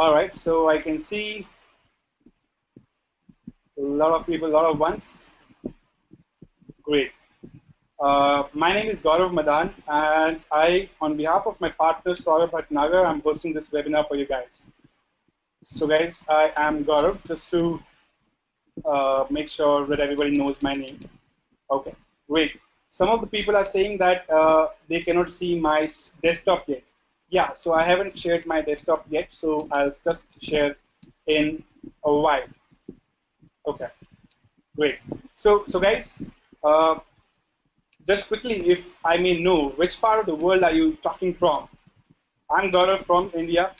All right, so I can see a lot of people, a lot of ones. Great. Uh, my name is Gaurav Madaan, and I, on behalf of my partner Saurabh Bhatnagar, I'm hosting this webinar for you guys. So guys, I am Gaurav, just to uh, make sure that everybody knows my name. Okay, great. Some of the people are saying that uh, they cannot see my desktop yet. Yeah, so I haven't shared my desktop yet, so I'll just share in a while. Okay, great. So, so guys, uh, just quickly, if I may know, which part of the world are you talking from? I'm Gaurav from India,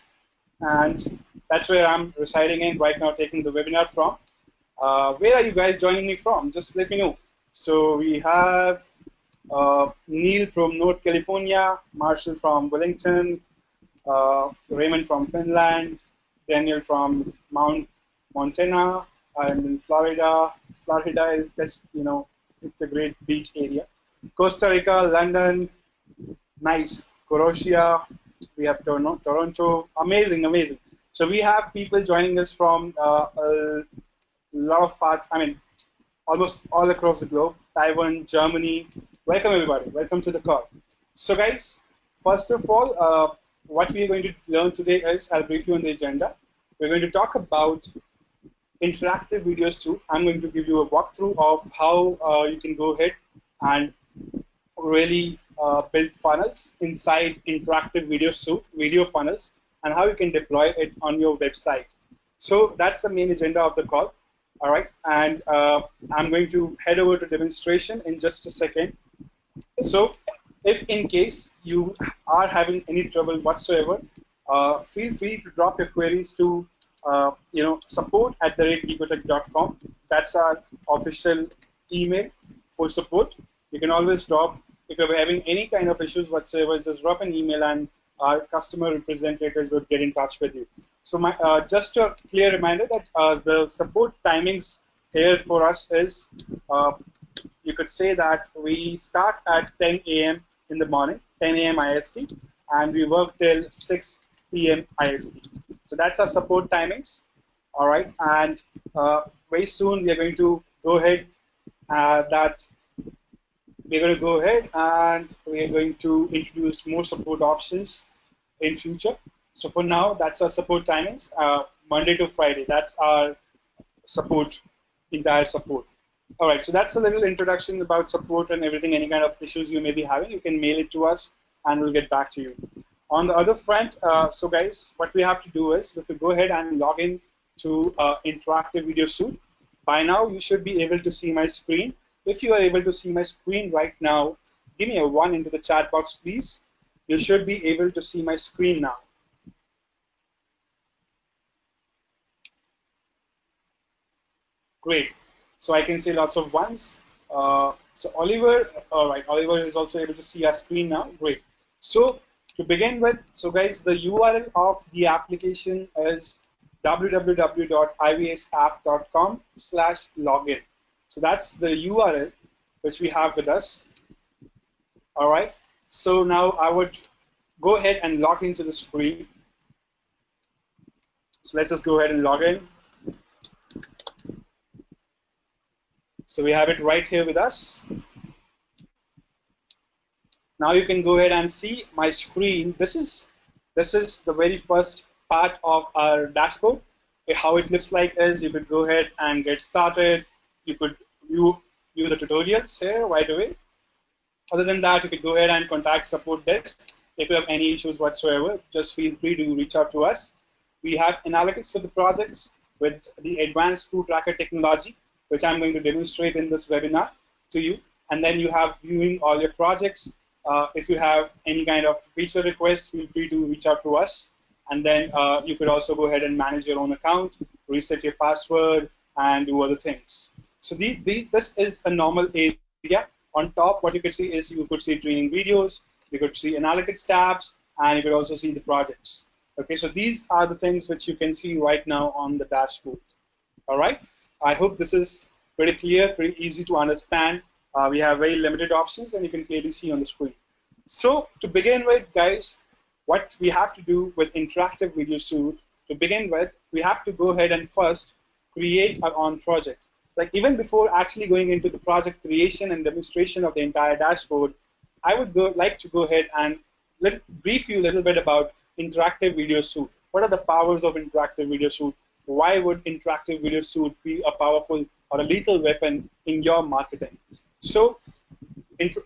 and that's where I'm residing in right now, taking the webinar from. Uh, where are you guys joining me from? Just let me know. So we have uh, Neil from North California, Marshall from Wellington, uh, Raymond from Finland, Daniel from Mount Montana. I'm in Florida. Florida is just, you know, it's a great beach area. Costa Rica, London, nice. Croatia, we have Toronto, amazing, amazing. So we have people joining us from uh, a lot of parts, I mean, almost all across the globe, Taiwan, Germany. Welcome everybody, welcome to the call. So guys, first of all, uh, what we are going to learn today is, I'll brief you on the agenda. We're going to talk about interactive video suite. I'm going to give you a walkthrough of how uh, you can go ahead and really uh, build funnels inside interactive video suite, video funnels, and how you can deploy it on your website. So that's the main agenda of the call. All right, and uh, I'm going to head over to demonstration in just a second. So if in case you are having any trouble whatsoever, uh, feel free to drop your queries to uh, you know support at the rate That's our official email for support. You can always drop if you're having any kind of issues whatsoever. Just drop an email and our customer representatives would get in touch with you. So my, uh, just a clear reminder that uh, the support timings here for us is, uh, you could say that we start at 10 a.m. in the morning, 10 a.m. IST, and we work till 6 p.m. IST. So that's our support timings. All right, and uh, very soon we are going to go ahead uh, that we're going to go ahead and we are going to introduce more support options in future. So for now, that's our support timings, uh, Monday to Friday. That's our support, entire support. All right, so that's a little introduction about support and everything, any kind of issues you may be having. You can mail it to us and we'll get back to you. On the other front, uh, so guys, what we have to do is we have to go ahead and log in to uh, Interactive Video Suite. By now, you should be able to see my screen. If you are able to see my screen right now, give me a one into the chat box, please. You should be able to see my screen now. Great. So I can see lots of ones. Uh, so Oliver, all right, Oliver is also able to see our screen now. Great. So to begin with, so guys, the URL of the application is www.ivsapp.com slash login. So that's the URL which we have with us. All right. So now I would go ahead and log into the screen. So let's just go ahead and log in. So we have it right here with us. Now you can go ahead and see my screen. This is this is the very first part of our dashboard. How it looks like is you could go ahead and get started. You could view, view the tutorials here right away. Other than that, you could go ahead and contact support desk. If you have any issues whatsoever, just feel free to reach out to us. We have analytics for the projects with the advanced food tracker technology, which I'm going to demonstrate in this webinar to you. And then you have viewing all your projects. Uh, if you have any kind of feature requests, feel free to reach out to us. And then uh, you could also go ahead and manage your own account, reset your password, and do other things. So the, the, this is a normal area. On top, what you could see is you could see training videos, you could see analytics tabs, and you could also see the projects. Okay, so these are the things which you can see right now on the dashboard. All right, I hope this is pretty clear, pretty easy to understand. Uh, we have very limited options, and you can clearly see on the screen. So to begin with, guys, what we have to do with interactive video suite to begin with, we have to go ahead and first create our own project. Like even before actually going into the project creation and demonstration of the entire dashboard, I would go, like to go ahead and let, brief you a little bit about interactive video suite. What are the powers of interactive video suite? Why would interactive video suite be a powerful or a lethal weapon in your marketing? So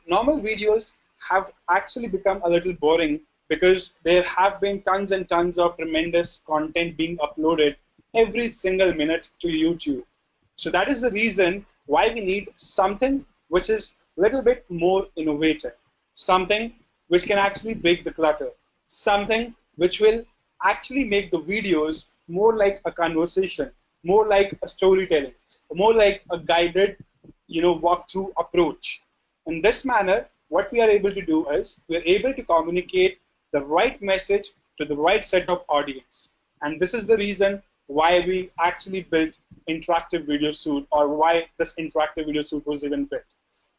normal videos have actually become a little boring because there have been tons and tons of tremendous content being uploaded every single minute to YouTube. So that is the reason why we need something which is a little bit more innovative, something which can actually break the clutter, something which will actually make the videos more like a conversation, more like a storytelling, more like a guided, you know, walkthrough approach. In this manner, what we are able to do is we're able to communicate the right message to the right set of audience. And this is the reason why we actually built interactive video suite or why this interactive video suite was even built.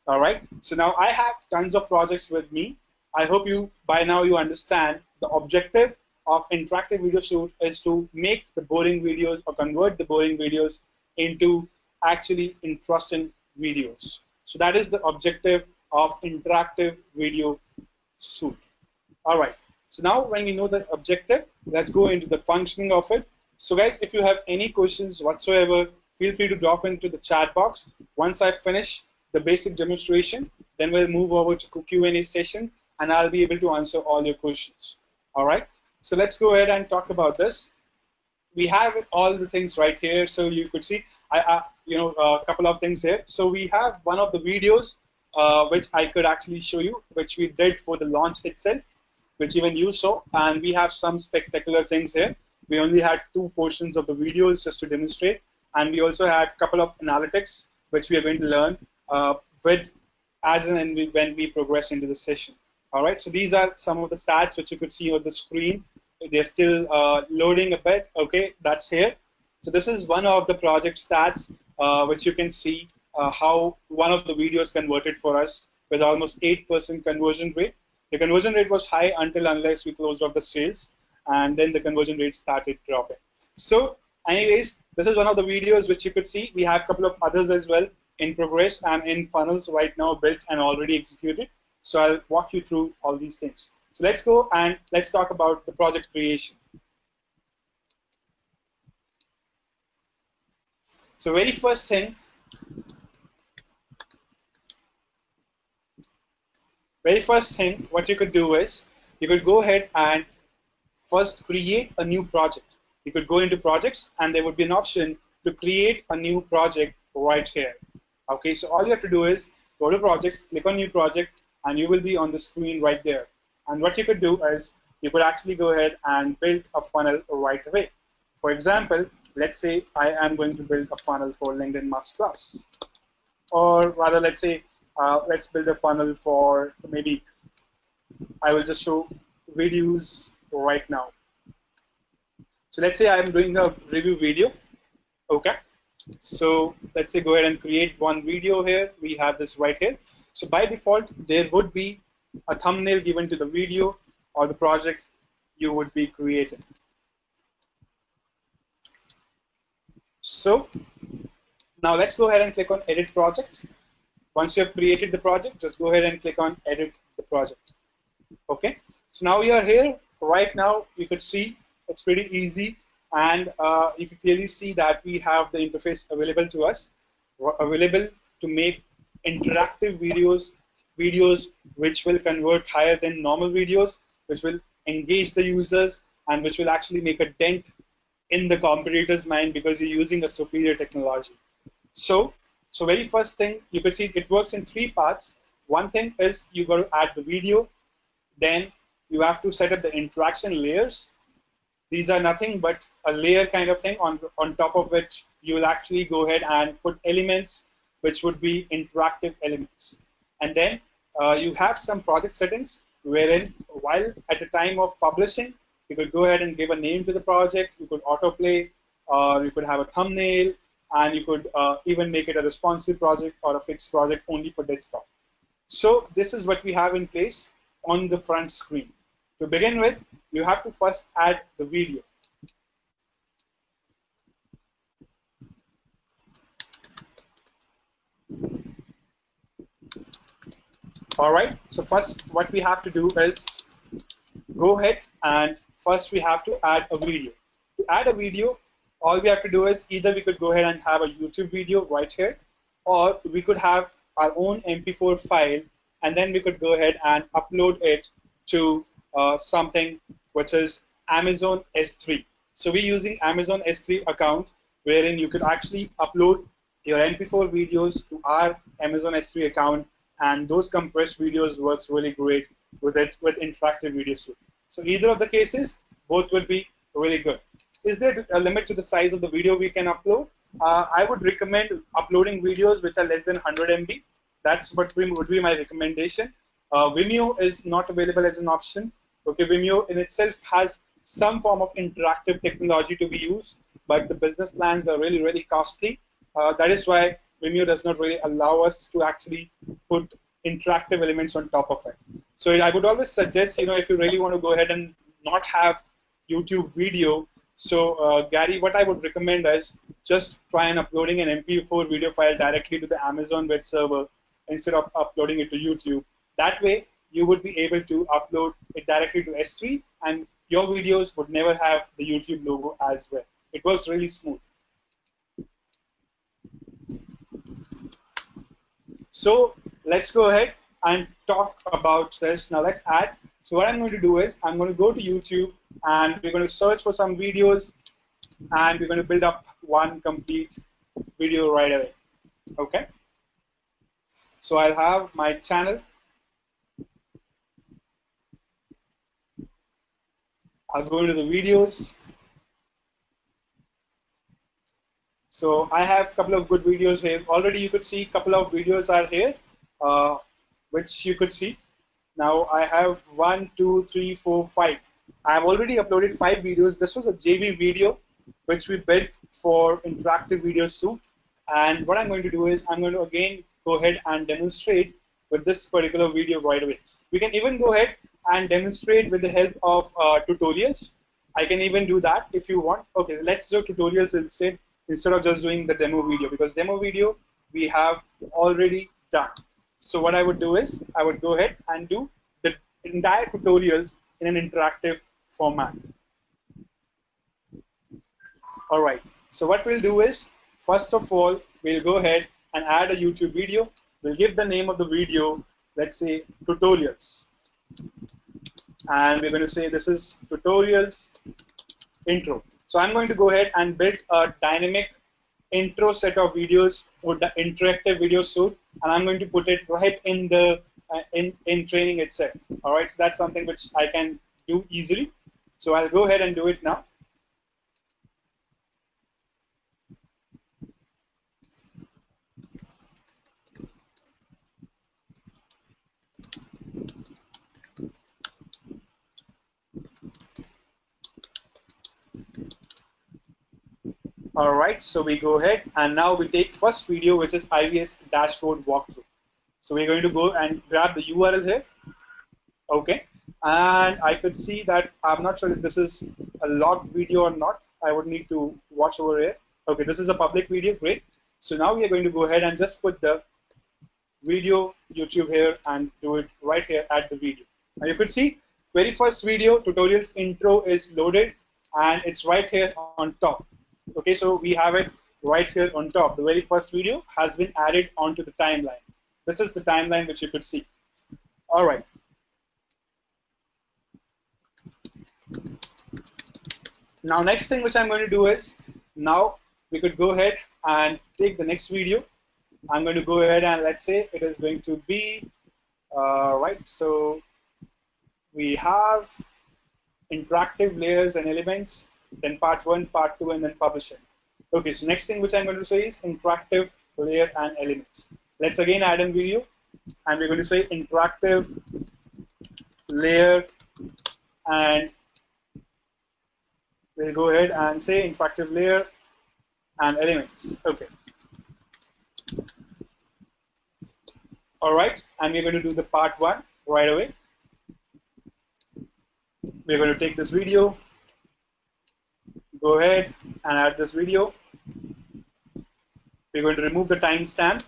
All right. So now I have tons of projects with me. I hope you by now you understand the objective of interactive video suite is to make the boring videos or convert the boring videos into actually interesting videos. So that is the objective of interactive video suite. All right. So now when we know the objective, let's go into the functioning of it. So guys, if you have any questions whatsoever, feel free to drop into the chat box. Once I finish the basic demonstration, then we'll move over to Q&A session and I'll be able to answer all your questions. All right. So let's go ahead and talk about this. We have all the things right here. So you could see, I, I you know, a couple of things here. So we have one of the videos uh, which I could actually show you, which we did for the launch itself, which even you saw. And we have some spectacular things here. We only had two portions of the videos just to demonstrate. And we also had a couple of analytics, which we are going to learn uh, with as and when we progress into the session. All right, so these are some of the stats which you could see on the screen. They're still uh, loading a bit. Okay, that's here. So this is one of the project stats uh, which you can see uh, how one of the videos converted for us with almost 8% conversion rate. The conversion rate was high until unless we closed off the sales, and then the conversion rate started dropping. So, anyways, this is one of the videos which you could see. We have a couple of others as well in progress and in funnels right now built and already executed. So I'll walk you through all these things. So let's go and let's talk about the project creation. So very first thing, very first thing, what you could do is you could go ahead and first create a new project. You could go into projects and there would be an option to create a new project right here. Okay, so all you have to do is go to projects, click on new project, and you will be on the screen right there. And what you could do is you could actually go ahead and build a funnel right away. For example, let's say I am going to build a funnel for LinkedIn Masterclass. Or rather, let's say uh, let's build a funnel for maybe I will just show videos right now. So let's say I'm doing a review video. Okay. So let's say go ahead and create one video here. We have this right here. So by default, there would be a thumbnail given to the video or the project you would be creating. So now let's go ahead and click on edit project. Once you have created the project, just go ahead and click on edit the project. Okay, so now we are here. Right now, you could see it's pretty easy and uh, you can clearly see that we have the interface available to us, available to make interactive videos, videos which will convert higher than normal videos, which will engage the users, and which will actually make a dent in the competitor's mind because you're using a superior technology. So, so very first thing, you can see it works in three parts. One thing is you got to add the video, then you have to set up the interaction layers. These are nothing but a layer kind of thing on, on top of which you will actually go ahead and put elements which would be interactive elements. And then uh, you have some project settings wherein while at the time of publishing, you could go ahead and give a name to the project, you could autoplay, or you could have a thumbnail, and you could uh, even make it a responsive project or a fixed project only for desktop. So this is what we have in place on the front screen. To begin with, you have to first add the video. All right, so first what we have to do is go ahead and first we have to add a video. To add a video, all we have to do is either we could go ahead and have a YouTube video right here, or we could have our own MP4 file, and then we could go ahead and upload it to uh, something which is Amazon S3. So we're using Amazon S3 account, wherein you could actually upload your MP4 videos to our Amazon S3 account, and those compressed videos works really great with it with interactive video suite. So either of the cases, both will be really good. Is there a limit to the size of the video we can upload? Uh, I would recommend uploading videos which are less than 100 MB. That's what would be my recommendation. Uh, Vimeo is not available as an option. Okay, Vimeo in itself has some form of interactive technology to be used, but the business plans are really, really costly. Uh, that is why Vimeo does not really allow us to actually put interactive elements on top of it. So I would always suggest, you know, if you really want to go ahead and not have YouTube video, so uh, Gary, what I would recommend is just try and uploading an MP4 video file directly to the Amazon web server instead of uploading it to YouTube. That way, you would be able to upload it directly to S3 and your videos would never have the YouTube logo as well. It works really smooth. So let's go ahead and talk about this. Now let's add. So what I'm going to do is I'm going to go to YouTube and we're going to search for some videos and we're going to build up one complete video right away. Okay. So I'll have my channel. I'll go into the videos. So I have a couple of good videos here. Already you could see a couple of videos are here, uh, which you could see. Now I have one, two, three, four, five. I have already uploaded five videos. This was a JV video, which we built for interactive video suite. And what I'm going to do is I'm going to again go ahead and demonstrate with this particular video right away. We can even go ahead and demonstrate with the help of uh, tutorials. I can even do that if you want. Okay, let's do tutorials instead instead of just doing the demo video because demo video we have already done. So what I would do is I would go ahead and do the entire tutorials in an interactive format. All right, so what we'll do is first of all, we'll go ahead and add a YouTube video. We'll give the name of the video, let's say tutorials. And we're going to say this is tutorials intro. So I'm going to go ahead and build a dynamic intro set of videos for the interactive video suite, and I'm going to put it right in the uh, in in training itself. All right, so that's something which I can do easily. So I'll go ahead and do it now. All right, so we go ahead and now we take first video, which is IVS dashboard walkthrough. So we're going to go and grab the URL here. Okay, and I could see that I'm not sure if this is a logged video or not. I would need to watch over here. Okay, this is a public video, great. So now we are going to go ahead and just put the video YouTube here and do it right here at the video. Now you could see very first video tutorials intro is loaded and it's right here on top. Okay, so we have it right here on top. The very first video has been added onto the timeline. This is the timeline which you could see. All right. Now, next thing which I'm going to do is, now we could go ahead and take the next video. I'm going to go ahead and let's say it is going to be, uh, right, so we have interactive layers and elements then part one, part two, and then publish it. Okay, so next thing which I'm going to say is interactive layer and elements. Let's again add in video, and we're going to say interactive layer and we'll go ahead and say interactive layer and elements. Okay. All right, and we're going to do the part one right away. We're going to take this video, go ahead and add this video. We're going to remove the timestamp.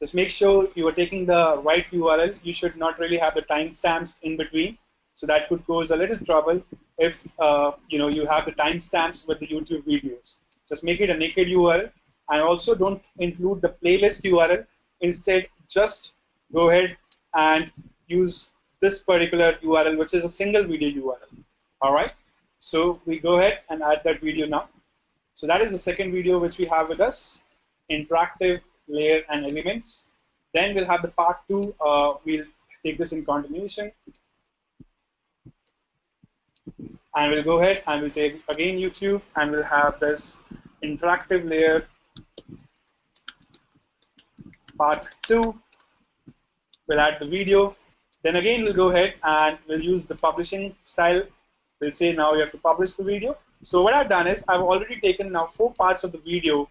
just make sure you are taking the right URL. You should not really have the timestamps in between. So that could cause a little trouble if uh, you know you have the timestamps with the YouTube videos. Just make it a naked URL and also don't include the playlist URL. Instead, just go ahead and use this particular URL, which is a single video URL. All right. So we go ahead and add that video now. So that is the second video which we have with us, interactive layer and elements. Then we'll have the part two. Uh, we'll take this in continuation. And we'll go ahead and we'll take again YouTube and we'll have this interactive layer part two. We'll add the video. Then again, we'll go ahead and we'll use the publishing style. We'll say now you have to publish the video. So what I've done is I've already taken now four parts of the video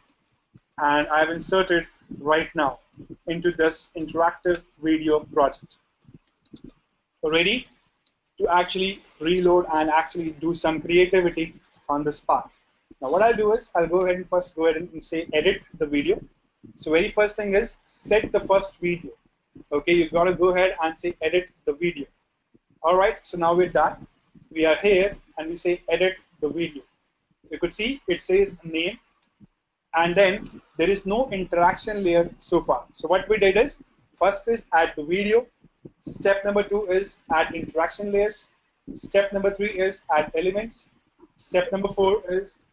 and I've inserted right now into this interactive video project. Ready to actually reload and actually do some creativity on this part. Now what I'll do is I'll go ahead and first go ahead and say edit the video. So very first thing is set the first video. Okay, you've got to go ahead and say edit the video. All right, so now we're done. We are here and we say edit the video. You could see it says name and then there is no interaction layer so far. So what we did is first is add the video. Step number two is add interaction layers. Step number three is add elements. Step number four is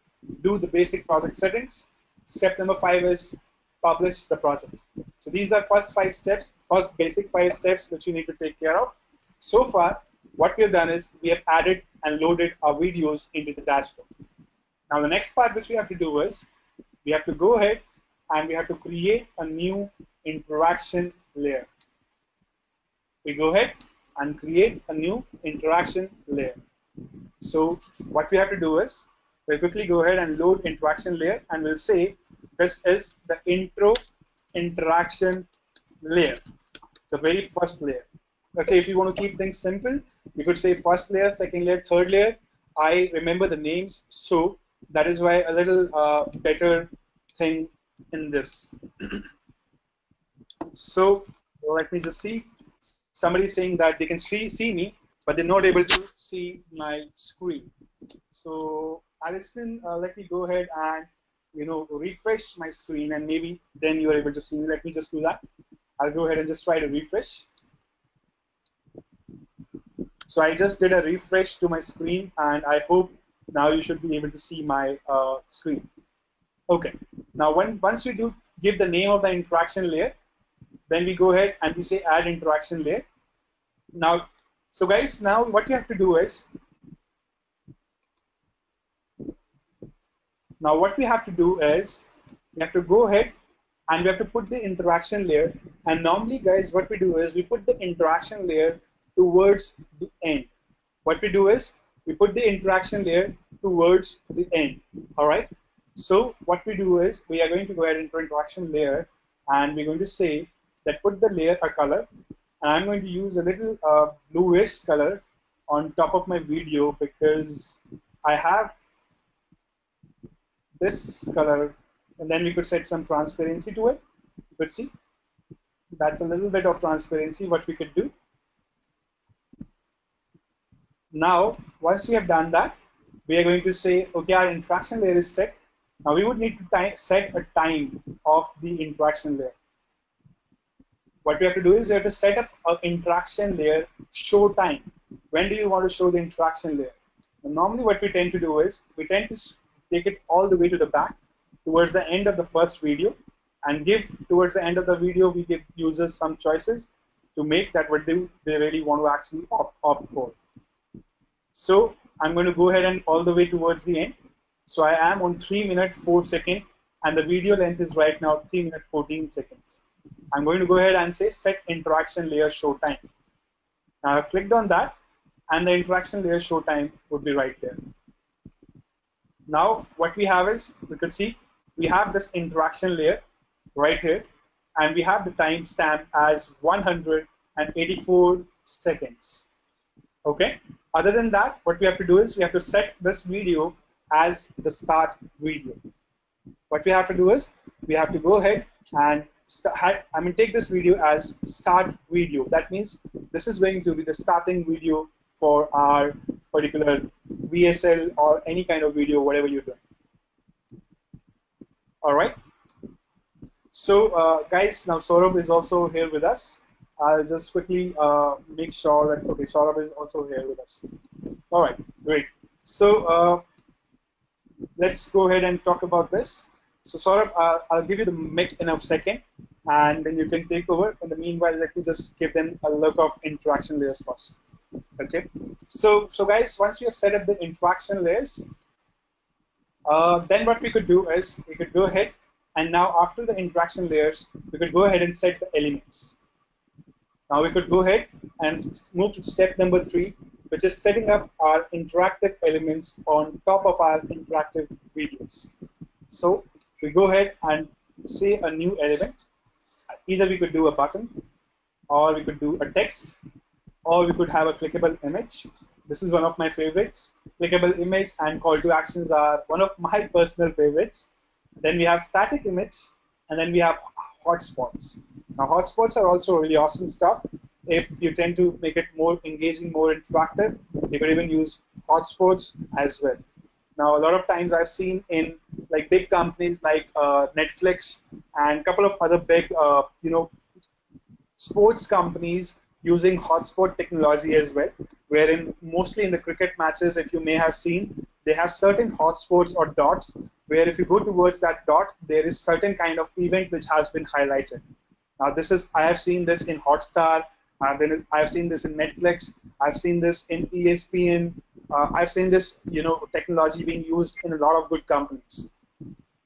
do the basic project settings. Step number five is publish the project. So these are first five steps, first basic five steps which you need to take care of. So far, what we have done is we have added and loaded our videos into the dashboard. Now the next part which we have to do is we have to go ahead and we have to create a new interaction layer. We go ahead and create a new interaction layer. So what we have to do is we'll quickly go ahead and load interaction layer and we'll say this is the intro interaction layer, the very first layer. Okay, if you want to keep things simple, you could say first layer, second layer, third layer. I remember the names, so that is why a little uh, better thing in this. so let me just see. Somebody saying that they can see, see me, but they're not able to see my screen. So Alison, uh, let me go ahead and you know refresh my screen, and maybe then you are able to see me. Let me just do that. I'll go ahead and just try to refresh. So I just did a refresh to my screen, and I hope now you should be able to see my uh, screen. Okay. Now, when once we do give the name of the interaction layer, then we go ahead and we say add interaction layer. Now, so guys, now what you have to do is, now what we have to do is, we have to go ahead and we have to put the interaction layer. And normally, guys, what we do is we put the interaction layer towards the end. What we do is we put the interaction layer towards the end. All right. So what we do is we are going to go ahead into interaction layer and we're going to say that put the layer a color and I'm going to use a little uh, bluish color on top of my video because I have this color and then we could set some transparency to it. You could see that's a little bit of transparency what we could do. Now, once we have done that, we are going to say, okay, our interaction layer is set. Now we would need to set a time of the interaction layer. What we have to do is we have to set up an interaction layer show time. When do you want to show the interaction layer? Normally what we tend to do is we tend to take it all the way to the back towards the end of the first video and give towards the end of the video we give users some choices to make that what they, they really want to actually opt, opt for. So I'm going to go ahead and all the way towards the end. So I am on 3 minute 4 second and the video length is right now 3 minute 14 seconds. I'm going to go ahead and say set interaction layer show time. Now I've clicked on that and the interaction layer show time would be right there. Now what we have is, we could see, we have this interaction layer right here and we have the timestamp as 184 seconds. Okay, other than that, what we have to do is we have to set this video as the start video. What we have to do is we have to go ahead and I mean, take this video as start video. That means this is going to be the starting video for our particular VSL or any kind of video, whatever you're doing. All right. So, uh, guys, now Saurabh is also here with us. I'll just quickly uh, make sure that, okay, Saurabh is also here with us. All right, great. So, uh, let's go ahead and talk about this. So, Saurabh, uh, I'll give you the mic in a second, and then you can take over. In the meanwhile, let me just give them a look of interaction layers first. Okay. So, so guys, once you have set up the interaction layers, uh, then what we could do is we could go ahead and now after the interaction layers, we could go ahead and set the elements. Now we could go ahead and move to step number three, which is setting up our interactive elements on top of our interactive videos. So we go ahead and say a new element. Either we could do a button, or we could do a text, or we could have a clickable image. This is one of my favorites. Clickable image and call to actions are one of my personal favorites. Then we have static image, and then we have hotspots. Now, hotspots are also really awesome stuff. If you tend to make it more engaging, more interactive, you could even use hotspots as well. Now, a lot of times I've seen in like big companies like uh, Netflix and a couple of other big, uh, you know, sports companies using hotspot technology as well, wherein mostly in the cricket matches, if you may have seen, they have certain hotspots or dots where if you go towards that dot, there is certain kind of event which has been highlighted. Now this is, I have seen this in Hotstar, I've seen this in Netflix, I've seen this in ESPN, uh, I've seen this, you know, technology being used in a lot of good companies.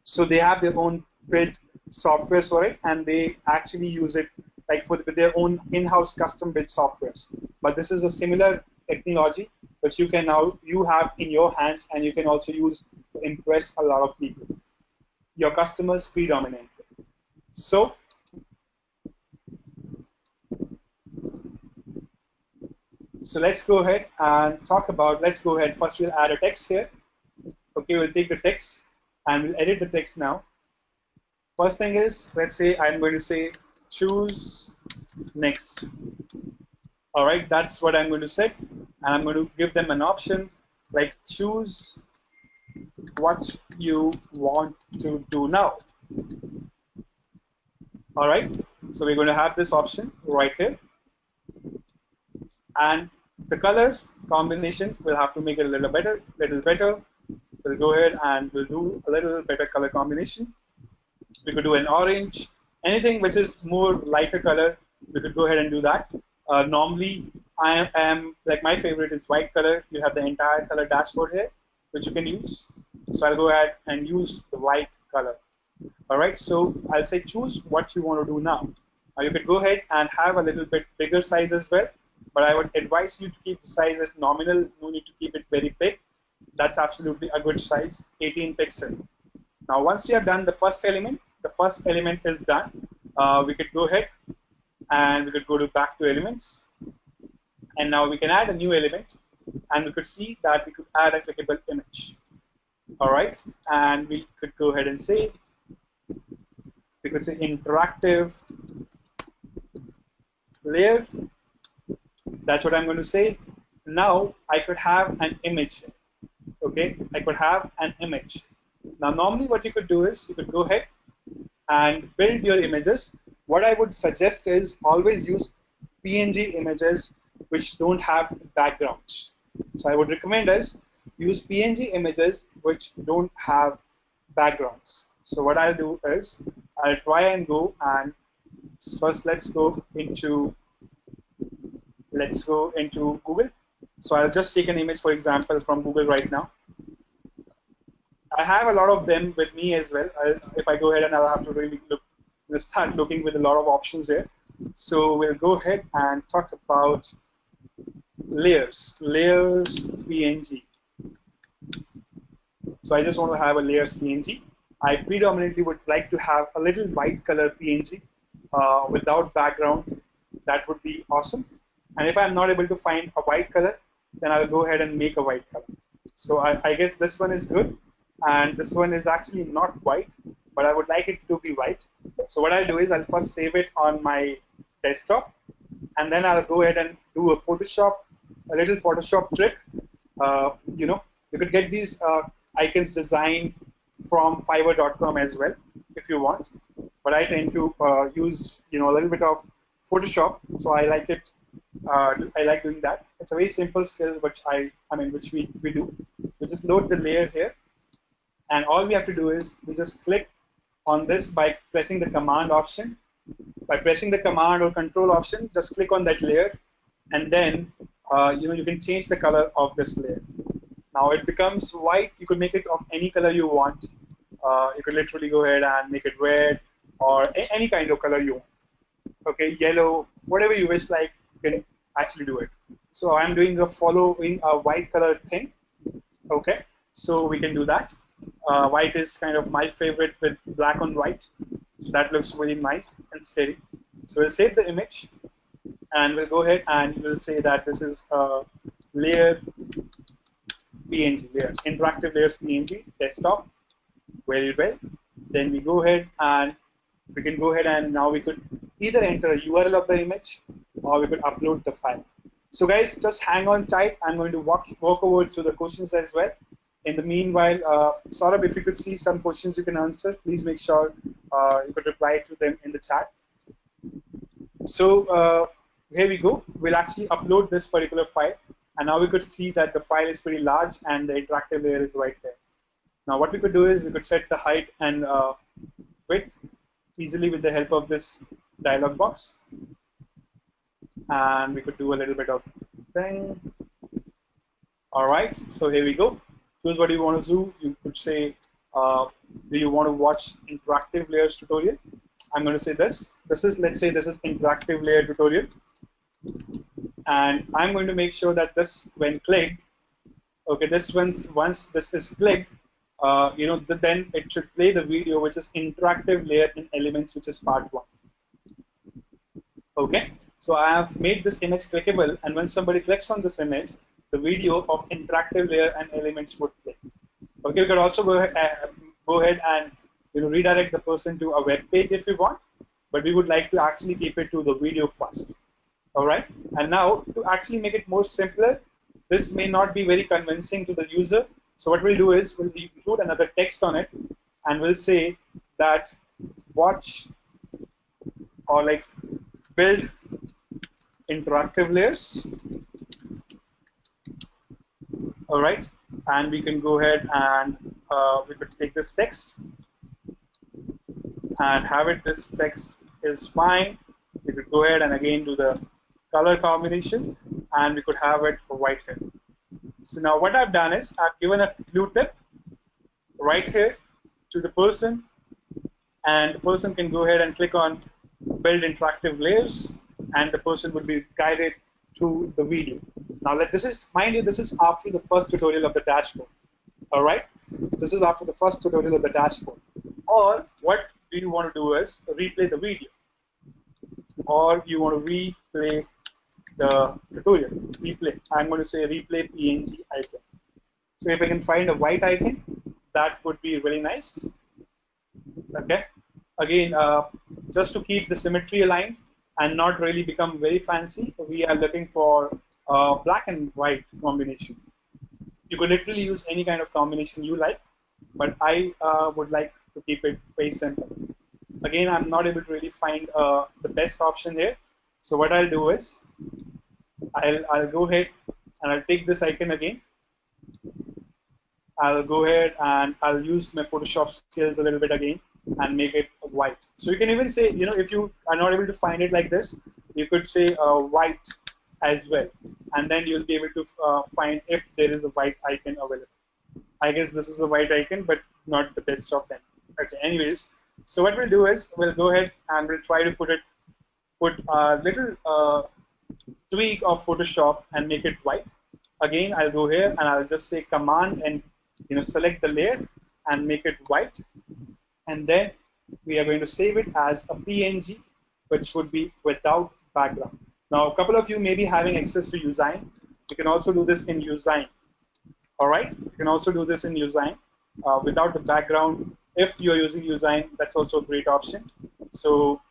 So they have their own built software for it, and they actually use it like for with their own in-house custom built softwares. But this is a similar technology which you can now you have in your hands and you can also use to impress a lot of people, your customers predominantly. So So let's go ahead and talk about, let's go ahead. First, we'll add a text here. Okay, we'll take the text and we'll edit the text now. First thing is, let's say I'm going to say choose next. All right, that's what I'm going to set. And I'm going to give them an option like choose what you want to do now. All right, so we're going to have this option right here. And the color combination, we'll have to make it a little better, little better. We'll go ahead and we'll do a little better color combination. We could do an orange, anything which is more lighter color, we could go ahead and do that. Uh, normally, I am, like my favorite is white color. You have the entire color dashboard here, which you can use. So I'll go ahead and use the white color. All right, so I'll say choose what you want to do now. Now you could go ahead and have a little bit bigger size as well, but I would advise you to keep the size as nominal. No need to keep it very big. That's absolutely a good size, 18 pixel. Now once you have done the first element, the first element is done. Uh, we could go ahead and we could go to back to elements. And now we can add a new element and we could see that we could add a clickable image. All right, and we could go ahead and say, we could say interactive layer. That's what I'm going to say. Now I could have an image. Okay, I could have an image. Now normally what you could do is you could go ahead and build your images, what I would suggest is always use PNG images which don't have backgrounds. So I would recommend is use PNG images which don't have backgrounds. So what I'll do is I'll try and go and first let's go into let's go into Google. So I'll just take an image for example from Google right now. I have a lot of them with me as well. I, if I go ahead and I'll have to really look, start looking with a lot of options there. So we'll go ahead and talk about layers, layers PNG. So I just want to have a layers PNG. I predominantly would like to have a little white color PNG uh, without background. That would be awesome. And if I'm not able to find a white color, then I'll go ahead and make a white color. So I, I guess this one is good and this one is actually not white but I would like it to be white So what I'll do is I'll first save it on my desktop, and then I'll go ahead and do a Photoshop, a little Photoshop trick. Uh, you know, you could get these uh, icons designed from Fiverr.com as well if you want. But I tend to uh, use you know a little bit of Photoshop, so I like it. Uh, I like doing that. It's a very simple skill, which I I mean which we we do. We just load the layer here, and all we have to do is we just click on this by pressing the command option. By pressing the command or control option, just click on that layer, and then uh, you know you can change the color of this layer. Now it becomes white. You could make it of any color you want. Uh, you could literally go ahead and make it red or any kind of color you want. Okay, yellow, whatever you wish like, you can actually do it. So I'm doing the following a white color thing. Okay, so we can do that. Uh, white is kind of my favorite with black on white. So that looks really nice and steady. So we'll save the image and we'll go ahead and we'll say that this is a layer PNG layer, interactive layers PNG desktop. Very well. Then we go ahead and we can go ahead and now we could either enter a URL of the image or we could upload the file. So guys, just hang on tight. I'm going to walk, walk over through the questions as well. In the meanwhile, uh, Saurabh, if you could see some questions you can answer, please make sure uh, you could reply to them in the chat. So uh, here we go. We'll actually upload this particular file. And now we could see that the file is pretty large and the interactive layer is right here. Now what we could do is we could set the height and uh, width easily with the help of this dialog box. And we could do a little bit of thing. All right, so here we go. Choose what you want to do. You could say, uh, do you want to watch interactive layers tutorial? I'm going to say this. This is, let's say this is interactive layer tutorial. And I'm going to make sure that this, when clicked, okay, this once, once this is clicked, uh, you know, the, then it should play the video, which is interactive layer in elements, which is part one. Okay, so I have made this image clickable, and when somebody clicks on this image, the video of interactive layer and elements would play. Okay, we could also go ahead, uh, go ahead and you know redirect the person to a web page if you want, but we would like to actually keep it to the video first. All right, and now to actually make it more simpler, this may not be very convincing to the user. So what we'll do is we'll include another text on it, and we'll say that watch or like build interactive layers all right. And we can go ahead and uh, we could take this text. And have it this text is fine. We could go ahead and again do the color combination. And we could have it white here so now what I've done is I've given a clue tip right here to the person. And the person can go ahead and click on build interactive layers. And the person would be guided to the video. Now, that this is, mind you, this is after the first tutorial of the dashboard. All right? So this is after the first tutorial of the dashboard. Or what do you want to do is replay the video. Or you want to replay the tutorial. Replay. I'm going to say replay PNG icon. So if I can find a white icon, that would be really nice. Okay. Again, uh, just to keep the symmetry aligned, and not really become very fancy, we are looking for a black and white combination. You could literally use any kind of combination you like, but I uh, would like to keep it very simple. Again, I'm not able to really find uh, the best option here. So what I'll do is, I'll, I'll go ahead and I'll take this icon again. I'll go ahead and I'll use my Photoshop skills a little bit again and make it white. So you can even say, you know, if you are not able to find it like this, you could say uh, white as well. And then you'll be able to uh, find if there is a white icon available. I guess this is a white icon, but not the best of them. Okay, anyways, so what we'll do is we'll go ahead and we'll try to put it, put a little uh, tweak of Photoshop and make it white. Again, I'll go here and I'll just say command and you know select the layer and make it white and then we are going to save it as a PNG, which would be without background. Now, a couple of you may be having access to Usein. You can also do this in Usein. All right, you can also do this in Usein uh, without the background. If you're using Usein, that's also a great option. So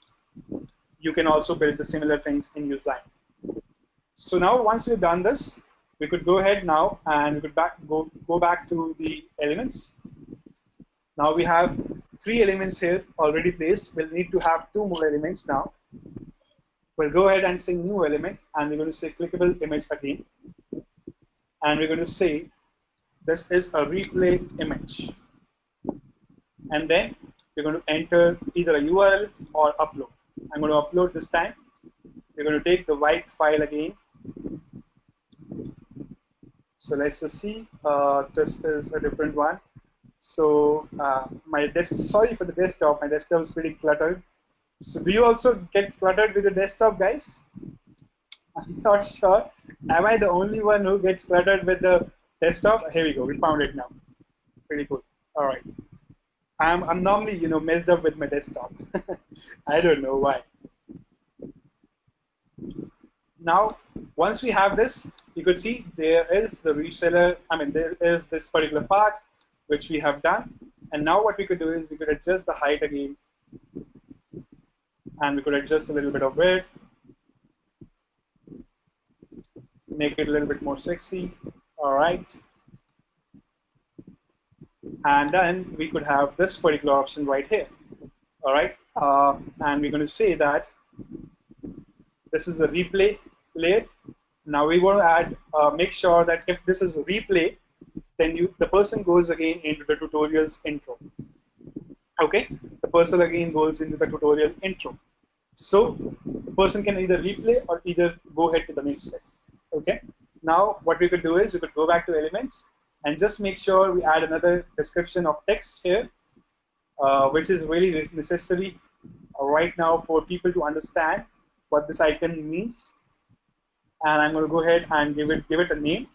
you can also build the similar things in Usein. So now once we've done this, we could go ahead now and we could back, go, go back to the elements. Now we have three elements here already placed. We'll need to have two more elements now. We'll go ahead and say new element and we're going to say clickable image again. And we're going to say this is a replay image. And then we're going to enter either a URL or upload. I'm going to upload this time. We're going to take the white file again. So let's just see. Uh, this is a different one. So uh, my desk, sorry for the desktop. My desktop is pretty cluttered. So do you also get cluttered with the desktop, guys? I'm not sure. Am I the only one who gets cluttered with the desktop? Here we go. We found it now. Pretty cool. All right. I'm, I'm normally, you know, messed up with my desktop. I don't know why. Now, once we have this, you could see there is the reseller, I mean, there is this particular part which we have done. And now what we could do is we could adjust the height again. And we could adjust a little bit of width. Make it a little bit more sexy. All right. And then we could have this particular option right here. All right. Uh, and we're going to say that this is a replay layer. Now we want to add, uh, make sure that if this is a replay, then you, the person goes again into the tutorial's intro. Okay, the person again goes into the tutorial intro. So the person can either replay or either go ahead to the next step. Okay, now what we could do is we could go back to elements and just make sure we add another description of text here, uh, which is really necessary uh, right now for people to understand what this icon means. And I'm going to go ahead and give it give it a name.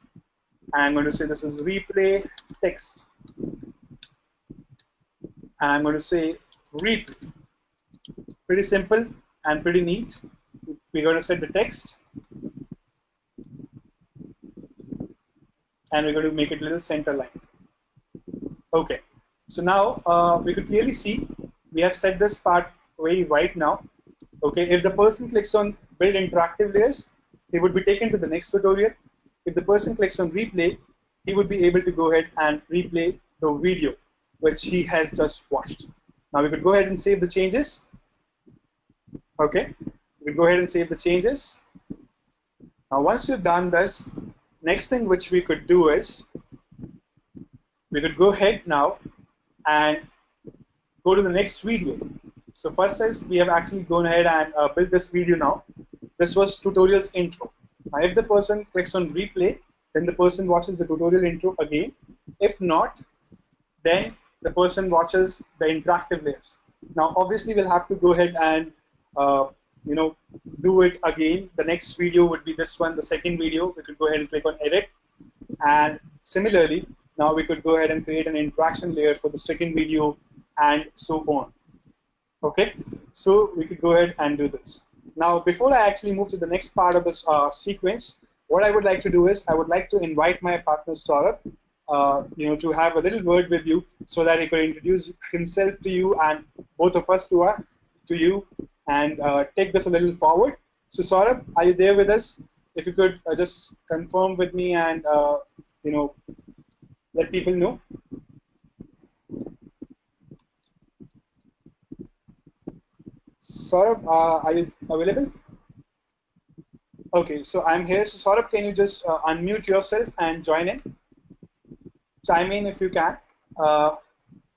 I'm going to say this is replay text. I'm going to say replay. Pretty simple and pretty neat. We're going to set the text. And we're going to make it a little center line. Okay. So now uh, we could clearly see we have set this part way right now. Okay. If the person clicks on build interactive layers, he would be taken to the next tutorial if the person clicks on replay, he would be able to go ahead and replay the video which he has just watched. Now we could go ahead and save the changes. Okay, we go ahead and save the changes. Now once we've done this, next thing which we could do is we could go ahead now and go to the next video. So first is we have actually gone ahead and uh, built this video now. This was tutorial's intro. Now, if the person clicks on replay, then the person watches the tutorial intro again. If not, then the person watches the interactive layers. Now, obviously, we'll have to go ahead and uh, you know do it again. The next video would be this one, the second video. We could go ahead and click on edit, and similarly, now we could go ahead and create an interaction layer for the second video, and so on. Okay, so we could go ahead and do this. Now, before I actually move to the next part of this uh, sequence, what I would like to do is I would like to invite my partner Saurabh, uh, you know, to have a little word with you so that he could introduce himself to you and both of us to, uh, to you and uh, take this a little forward. So Saurabh, are you there with us? If you could uh, just confirm with me and, uh, you know, let people know. Saurabh, uh, are you available? Okay, so I'm here. So Saurabh, can you just uh, unmute yourself and join in? Chime in if you can. Uh,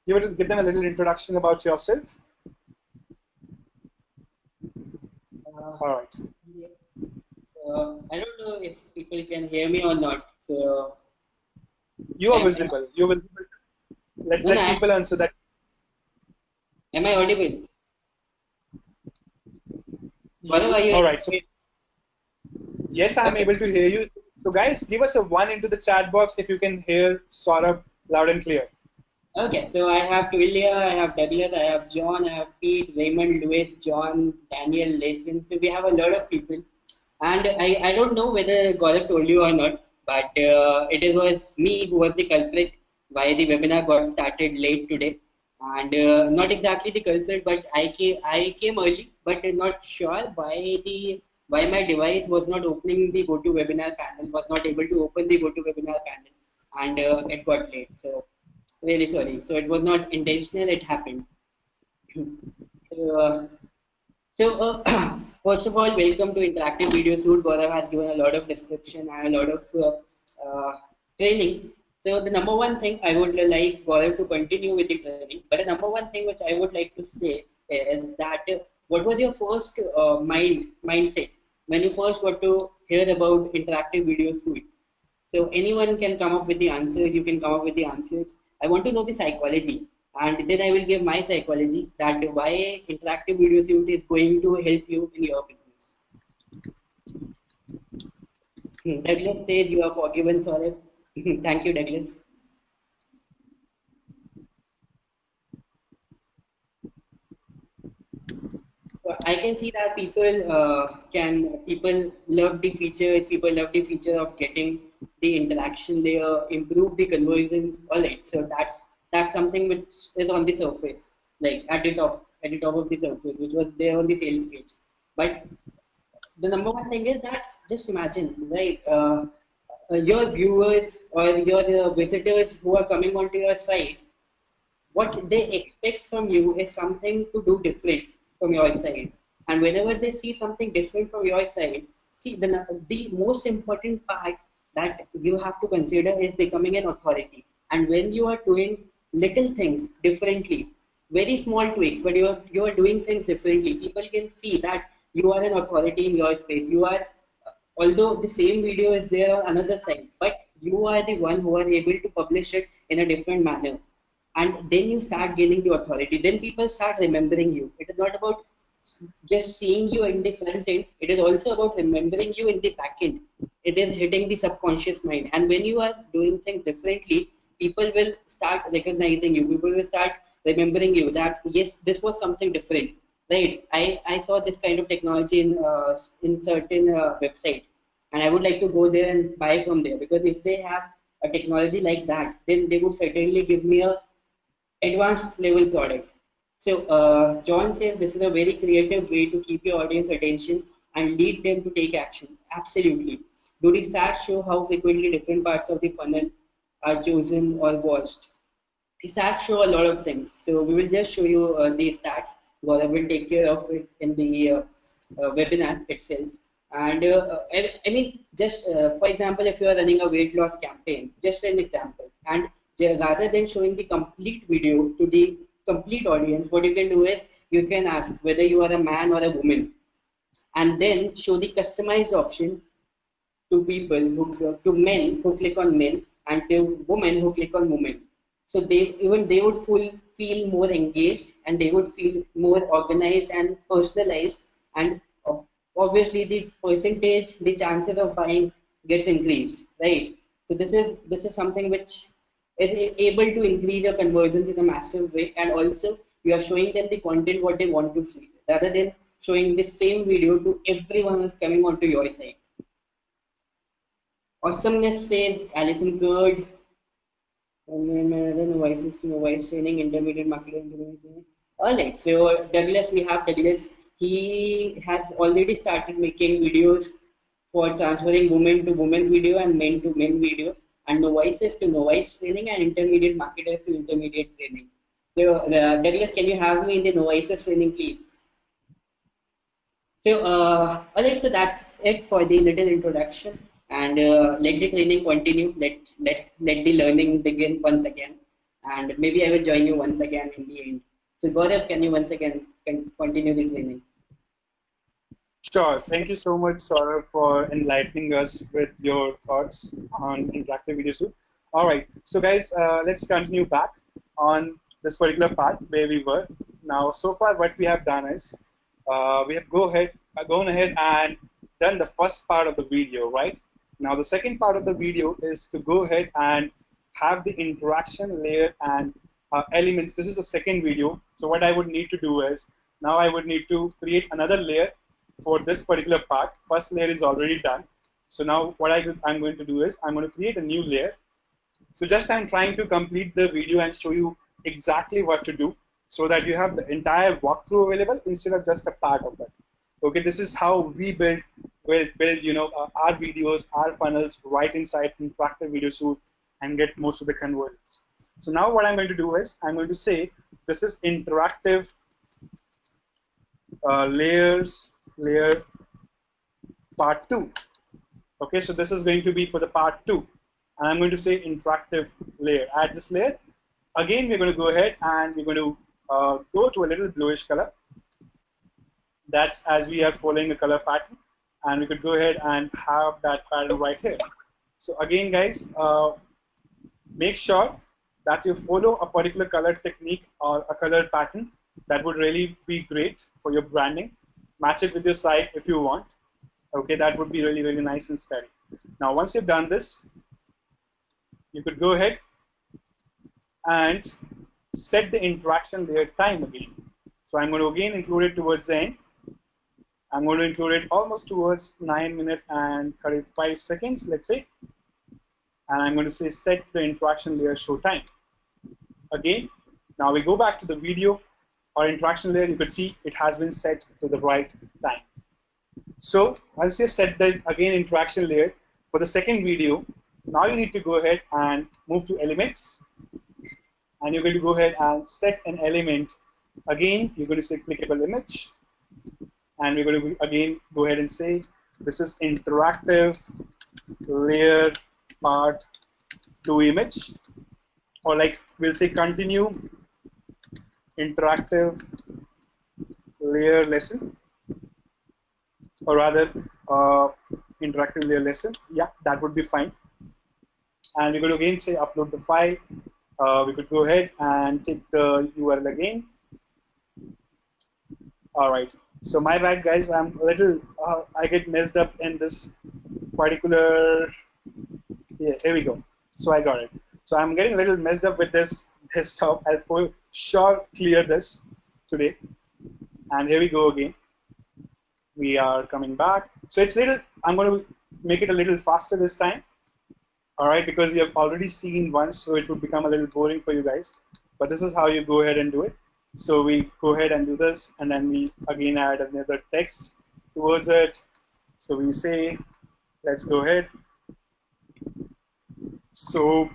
give, it, give them a little introduction about yourself. Uh, All right. Uh, I don't know if people can hear me or not. So you are visible. You're visible. Let, let no, people answer that. Am I audible? All right. So, yes, I'm able to hear you. So, guys, give us a one into the chat box if you can hear Saurabh loud and clear. Okay, so I have Twillia, I have Douglas, I have John, I have Pete, Raymond, Louis, John, Daniel, Layson. So we have a lot of people. And I, I don't know whether Gaurav told you or not, but uh, it was me who was the culprit why the webinar got started late today. and uh, not exactly the culprit, but I came, I came early, but I'm not sure why the why my device was not opening the GoToWebinar panel, was not able to open the GoToWebinar panel, and uh, it got late. So really sorry. So it was not intentional; it happened. so, uh, so uh, first of all, welcome to Interactive Video Suite. Gaurav has given a lot of description and a lot of uh, uh, training so the number one thing I would like Gaurav to continue with the training, but the number one thing which I would like to say is that what was your first uh, mind mindset when you first got to hear about interactive video suite? So anyone can come up with the answers. You can come up with the answers. I want to know the psychology, and then I will give my psychology that why interactive video suite is going to help you in your business. Hmm, Douglas says you are forgiven, Saurabh. Thank you, Douglas. I can see that people uh, can people love the feature. People love the feature of getting the interaction layer, improve the conversions. All right, so that's that's something which is on the surface, like at the top, at the top of the surface, which was there on the sales page. But the number one thing is that just imagine, right? Uh, uh, your viewers or your uh, visitors who are coming onto your site, what they expect from you is something to do different from your side. And whenever they see something different from your side, see the, the most important part that you have to consider is becoming an authority. And when you are doing little things differently, very small tweaks, but you are, you are doing things differently, people can see that you are an authority in your space. You are although the same video is there on another site, but you are the one who are able to publish it in a different manner. And then you start gaining the authority. Then people start remembering you. It is not about just seeing you in the front end, it is also about remembering you in the back end. It is hitting the subconscious mind. And when you are doing things differently, people will start recognizing you. People will start remembering you that yes, this was something different. Right? I, I saw this kind of technology in uh, in certain uh, website and I would like to go there and buy from there because if they have a technology like that, then they would certainly give me a advanced level product. So uh, John says this is a very creative way to keep your audience attention and lead them to take action. Absolutely. Do the stats show how frequently different parts of the funnel are chosen or watched? The stats show a lot of things. So we will just show you uh, these stats. I will take care of it in the uh, uh webinar itself. And uh, I, I, mean, just uh, for example, if you are running a weight loss campaign, just an example, and rather than showing the complete video to the complete audience, what you can do is you can ask whether you are a man or a woman, and then show the customized option to people who to men who click on men and to women who click on women. So they even they would feel feel more engaged and they would feel more organized and personalized and obviously the percentage, the chances of buying gets increased, right? So this is this is something which is able to increase your conversions in a massive way, and also you are showing them the content what they want to see, rather than showing the same video to everyone who's coming onto your site. Awesomeness says Alison Good. Voice system, voice training, intermediate marketing. All right, so Douglas, we have Douglas he has already started making videos for transferring women to women video and men to men video and novices to novice training and intermediate marketers to intermediate training. So, uh, Douglas, can you have me in the novices training, please? So, uh, alright, so that's it for the little introduction and uh, let the training continue. Let, let's let the learning begin once again and maybe I will join you once again in the end. So, Gaurav, can you once again can continue the training? Sure. Thank you so much, Saurabh, for enlightening us with your thoughts on interactive video suite. All right. So, guys, uh, let's continue back on this particular part where we were. Now, so far, what we have done is uh, we have go ahead, uh, gone ahead and done the first part of the video, right? Now, the second part of the video is to go ahead and have the interaction layer and uh, elements. This is the second video. So, what I would need to do is now I would need to create another layer for this particular part. First layer is already done. So now what I, am going to do is I'm going to create a new layer. So just I'm trying to complete the video and show you exactly what to do so that you have the entire walkthrough available instead of just a part of it. Okay, this is how we build build, build you know uh, our videos, our funnels right inside interactive video suite and get most of the conversions. So now what I'm going to do is I'm going to say this is interactive uh, layers layer part two. Okay, so this is going to be for the part two. And I'm going to say interactive layer. Add this layer. Again, we're going to go ahead and we're going to uh, go to a little bluish color. That's as we are following a color pattern. And we could go ahead and have that pattern right here. So again, guys, uh, make sure that you follow a particular color technique or a color pattern. That would really be great for your branding. Match it with your site if you want. Okay, that would be really, really nice and steady. Now, once you've done this, you could go ahead and set the interaction layer time again. So I'm going to again include it towards the end. I'm going to include it almost towards 9 minutes and 35 seconds, let's say. And I'm going to say set the interaction layer show time. Again, now we go back to the video or interaction layer, you could see it has been set to the right time. So once you set the again interaction layer for the second video, now you need to go ahead and move to elements and you're going to go ahead and set an element. Again, you're going to say clickable image and we're going to again go ahead and say this is interactive layer part to image or like we'll say continue interactive layer lesson or rather uh, interactive layer lesson. Yeah, that would be fine. And going to again say upload the file. Uh, we could go ahead and take the URL again. All right. So my bad, guys. I'm a little. Uh, I get messed up in this particular. Yeah, here we go. So I got it. So I'm getting a little messed up with this desktop. I'll for sure clear this today. And here we go again we are coming back. So it's little, I'm going to make it a little faster this time. All right, because you have already seen once, so it would become a little boring for you guys. But this is how you go ahead and do it. So we go ahead and do this, and then we again add another text towards it. So we say, let's go ahead. So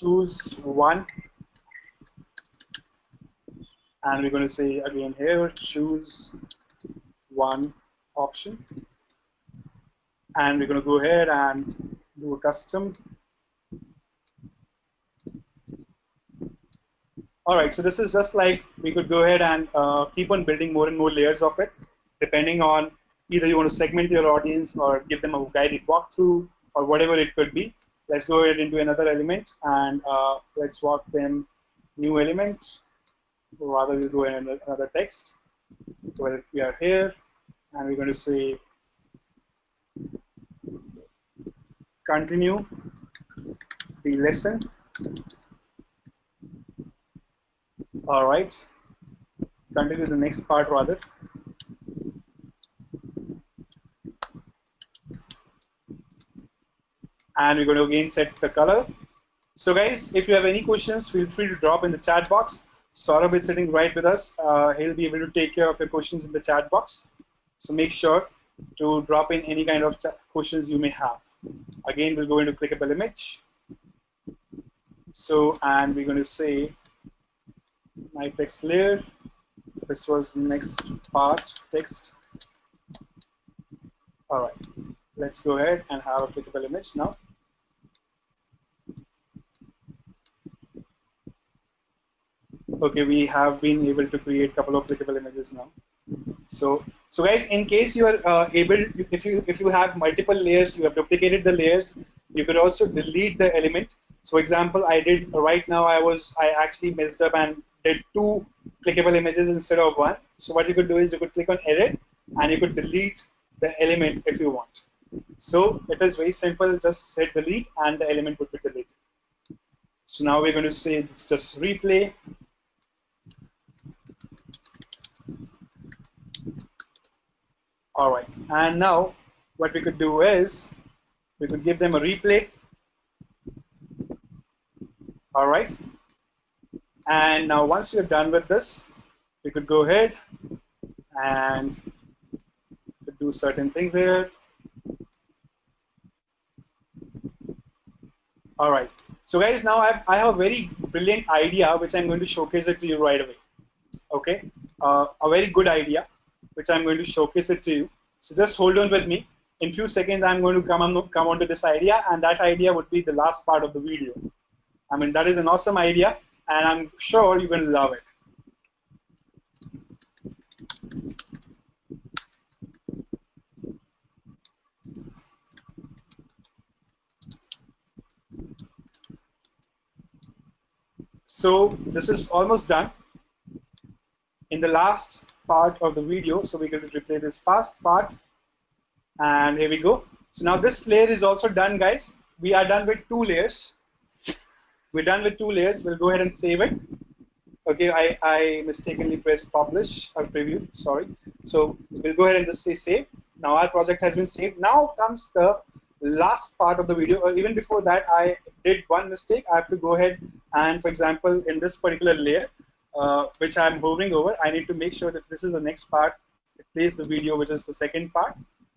choose one. And we're going to say again here, choose one option. And we're going to go ahead and do a custom. All right, so this is just like we could go ahead and uh, keep on building more and more layers of it, depending on either you want to segment your audience or give them a guided walkthrough or whatever it could be. Let's go ahead do another element and uh, let's walk them new element. Rather, we'll in another text. well we are here, and we're going to say continue the lesson. All right, continue the next part rather. And we're going to again set the color. So guys, if you have any questions, feel free to drop in the chat box. Saurabh is sitting right with us. Uh, he'll be able to take care of your questions in the chat box. So make sure to drop in any kind of questions you may have. Again, we'll go into clickable image. So, and we're going to say my text layer. This was next part text. All right, let's go ahead and have a clickable image now. Okay, we have been able to create a couple of clickable images now. So, so guys, in case you are uh, able, if you if you have multiple layers, you have duplicated the layers. You could also delete the element. So, example, I did right now. I was I actually messed up and did two clickable images instead of one. So, what you could do is you could click on edit and you could delete the element if you want. So, it is very simple. Just set delete and the element would be deleted. So now we're going to say just replay All right, and now what we could do is we could give them a replay. All right, And now once you're done with this, we could go ahead and do certain things here. All right. So guys, now I have, I have a very brilliant idea which I'm going to showcase it to you right away. Okay. Uh, a very good idea which I'm going to showcase it to you. So just hold on with me. In few seconds, I'm going to come on, come onto this idea, and that idea would be the last part of the video. I mean, that is an awesome idea, and I'm sure you're going to love it. So this is almost done. In the last part of the video, so we're going to replay this past part. And here we go. So now this layer is also done, guys. We are done with two layers. We're done with two layers. We'll go ahead and save it. Okay, I, I mistakenly pressed publish or preview, sorry. So we'll go ahead and just say save. Now our project has been saved. Now comes the last part of the video, or even before that, I did one mistake. I have to go ahead and, for example, in this particular layer, uh, which I'm hovering over, I need to make sure that this is the next part, it plays the video, which is the second part.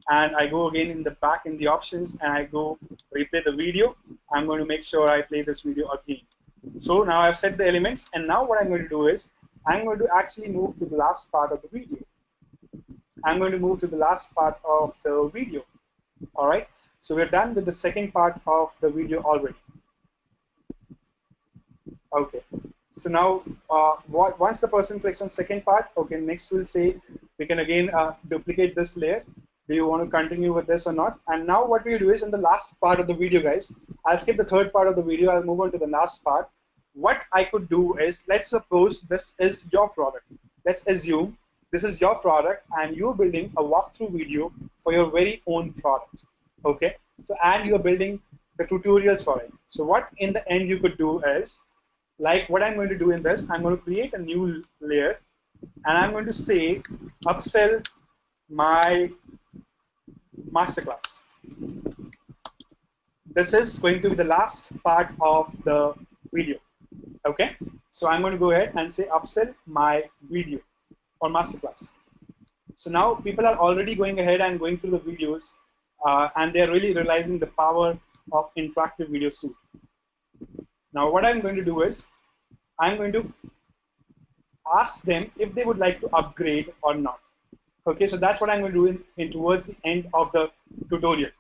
And I go again in the back in the options and I go replay the video. I'm going to make sure I play this video again. So now I've set the elements and now what I'm going to do is I'm going to actually move to the last part of the video. I'm going to move to the last part of the video. All right. So we're done with the second part of the video already. Okay. So now, uh, once the person clicks on second part, okay, next we'll say we can again uh, duplicate this layer. Do you want to continue with this or not? And now what we'll do is in the last part of the video, guys, I'll skip the third part of the video. I'll move on to the last part. What I could do is, let's suppose this is your product. Let's assume this is your product and you're building a walkthrough video for your very own product okay so and you're building the tutorials for it so what in the end you could do is like what I'm going to do in this I'm going to create a new layer and I'm going to say upsell my masterclass. This is going to be the last part of the video okay? So I'm going to go ahead and say upsell my video or masterclass. So now people are already going ahead and going through the videos uh, and they're really realizing the power of interactive video suite. Now what I'm going to do is I'm going to ask them if they would like to upgrade or not. Okay, so that's what I'm going to do in, in towards the end of the tutorial.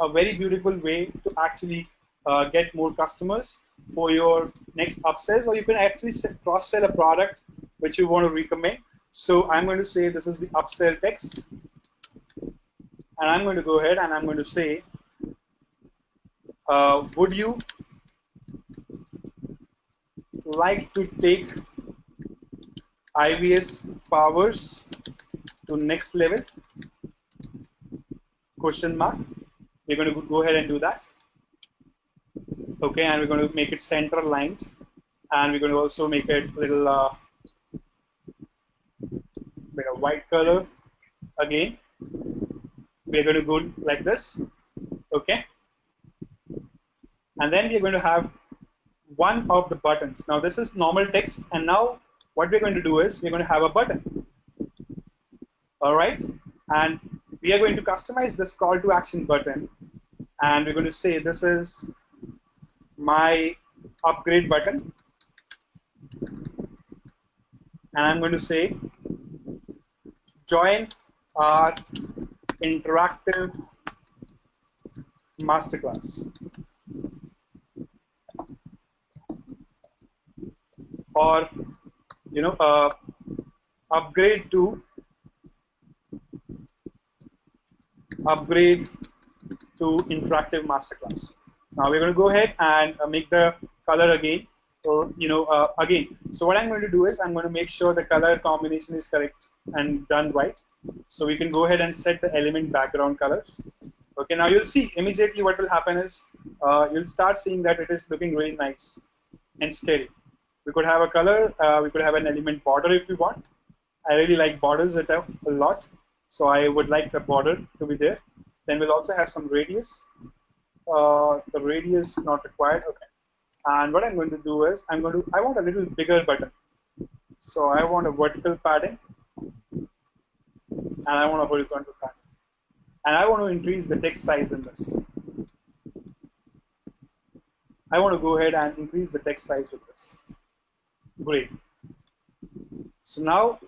A very beautiful way to actually uh, get more customers for your next upsells, or you can actually cross-sell a product which you want to recommend. So I'm going to say this is the upsell text and I'm going to go ahead and I'm going to say, uh, would you like to take IVS powers to next level? Question mark. We're going to go ahead and do that. Okay, and we're going to make it center aligned, and we're going to also make it a little uh, bit of white color again we're going to go like this, okay? And then we're going to have one of the buttons. Now this is normal text, and now what we're going to do is we're going to have a button. All right, and we are going to customize this call to action button, and we're going to say this is my upgrade button, and I'm going to say join our interactive masterclass or you know uh, upgrade to upgrade to interactive masterclass now we're going to go ahead and uh, make the color again so you know uh, again so what I'm going to do is I'm going to make sure the color combination is correct and done right so we can go ahead and set the element background colors. Okay, now you'll see immediately what will happen is uh, you'll start seeing that it is looking really nice and steady. We could have a color, uh, we could have an element border if we want. I really like borders a lot, so I would like a border to be there. Then we'll also have some radius. Uh, the radius not required, okay. And what I'm going to do is I'm going to I want a little bigger button. So I want a vertical padding and I want a horizontal padding. And I want to increase the text size in this. I want to go ahead and increase the text size with this. Great. So now,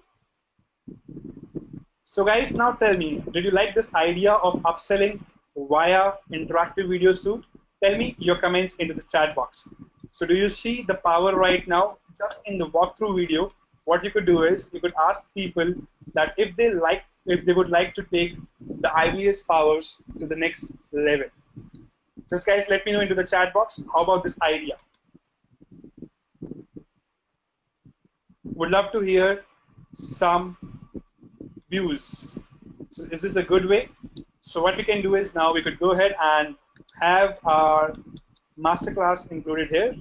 so guys, now tell me, did you like this idea of upselling via interactive video suite? Tell me your comments into the chat box. So do you see the power right now? Just in the walkthrough video, what you could do is you could ask people that if they like, if they would like to take the IVS powers to the next level. Just guys, let me know into the chat box. How about this idea? Would love to hear some views. So is this a good way? So what we can do is now we could go ahead and have our masterclass included here.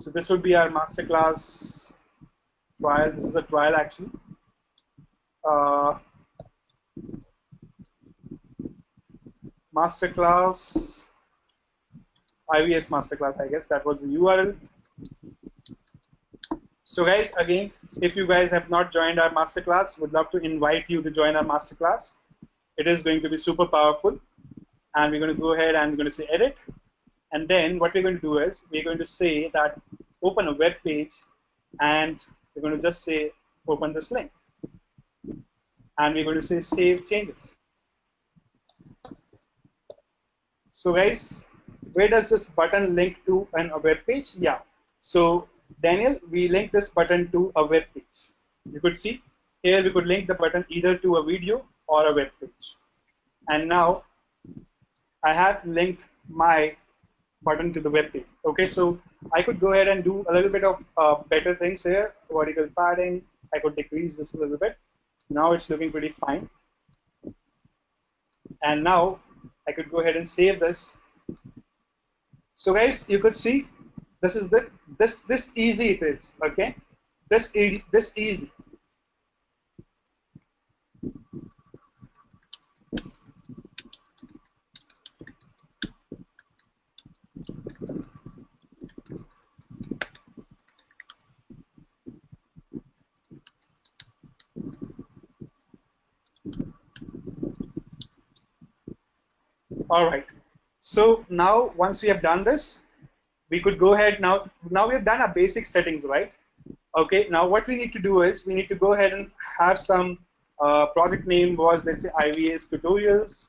So this would be our masterclass trial. This is a trial actually. Uh, masterclass, IVS masterclass, I guess that was the URL. So guys, again, if you guys have not joined our masterclass, would love to invite you to join our masterclass. It is going to be super powerful. And we're going to go ahead and we're going to say edit. And then what we're going to do is we're going to say that open a web page and we're going to just say open this link. And we're going to say save changes. So guys, where does this button link to an, a web page? Yeah. So Daniel, we link this button to a web page. You could see here we could link the button either to a video or a web page. And now I have linked my button to the web page. Okay, so I could go ahead and do a little bit of uh, better things here. Vertical padding, I could decrease this a little bit. Now it's looking pretty fine. And now I could go ahead and save this. So guys, you could see this is the this this easy it is. Okay, this this easy. All right. So now once we have done this, we could go ahead now. Now we have done our basic settings, right? Okay. Now what we need to do is we need to go ahead and have some uh, project name was let's say IVS tutorials,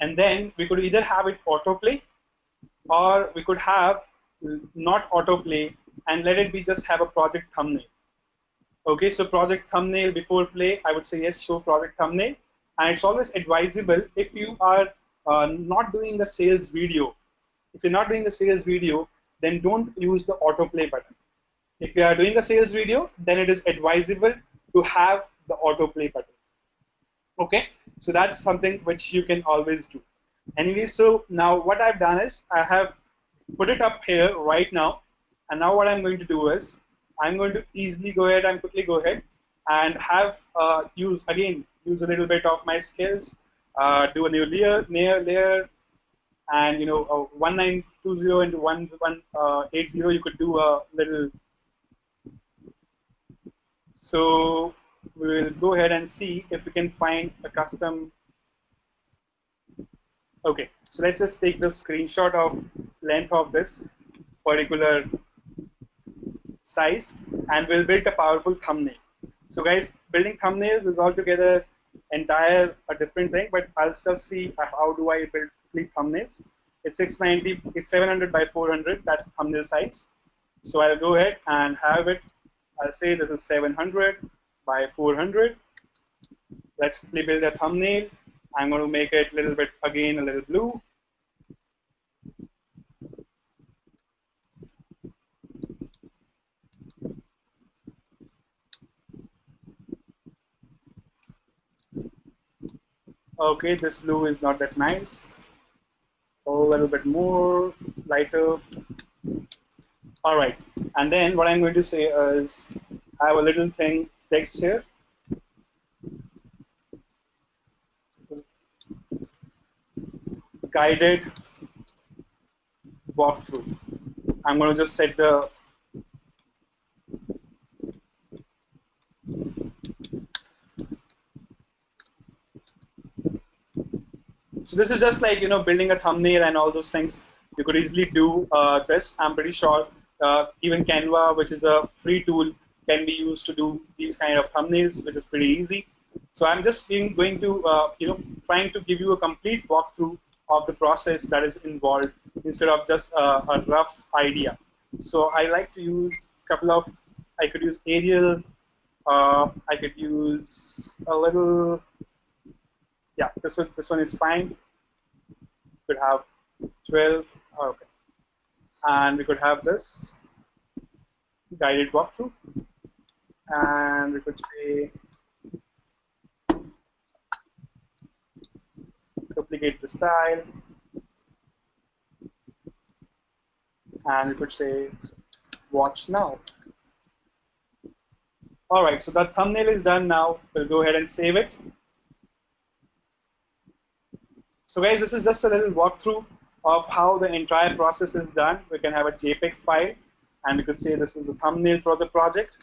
and then we could either have it autoplay, or we could have not autoplay and let it be just have a project thumbnail. Okay, so project thumbnail before play, I would say yes, show project thumbnail and it's always advisable if you are uh, not doing the sales video. If you're not doing the sales video, then don't use the autoplay button. If you are doing a sales video, then it is advisable to have the autoplay button. Okay, so that's something which you can always do. Anyway, so now what I've done is I have put it up here right now, and now what I'm going to do is I'm going to easily go ahead and quickly go ahead and have uh, use again use a little bit of my skills, uh, do a new layer, layer, layer, and you know, uh, 1920 into 1180, uh, you could do a little. So we will go ahead and see if we can find a custom. Okay, so let's just take the screenshot of length of this particular size, and we'll build a powerful thumbnail. So guys, building thumbnails is altogether entire a different thing, but I'll just see how do I build complete thumbnails. It's 690, it's 700 by 400, that's thumbnail size. So I'll go ahead and have it, I'll say this is 700 by 400. Let's quickly build a thumbnail. I'm going to make it a little bit, again, a little blue. Okay, this blue is not that nice. A little bit more, lighter. All right, and then what I'm going to say is I have a little thing text here. guided walkthrough. I'm going to just set the So this is just like you know building a thumbnail and all those things. You could easily do uh, this. I'm pretty sure uh, even Canva, which is a free tool, can be used to do these kind of thumbnails, which is pretty easy. So I'm just being, going to uh, you know trying to give you a complete walkthrough of the process that is involved instead of just a rough idea. So I like to use a couple of I could use Arial. Uh, I could use a little yeah, this one, this one is fine. We could have 12, okay. And we could have this guided walkthrough. And we could say duplicate the style. And we could say watch now. All right, so that thumbnail is done now. We'll go ahead and save it. So guys, this is just a little walkthrough of how the entire process is done. We can have a JPEG file and we could say this is a thumbnail for the project.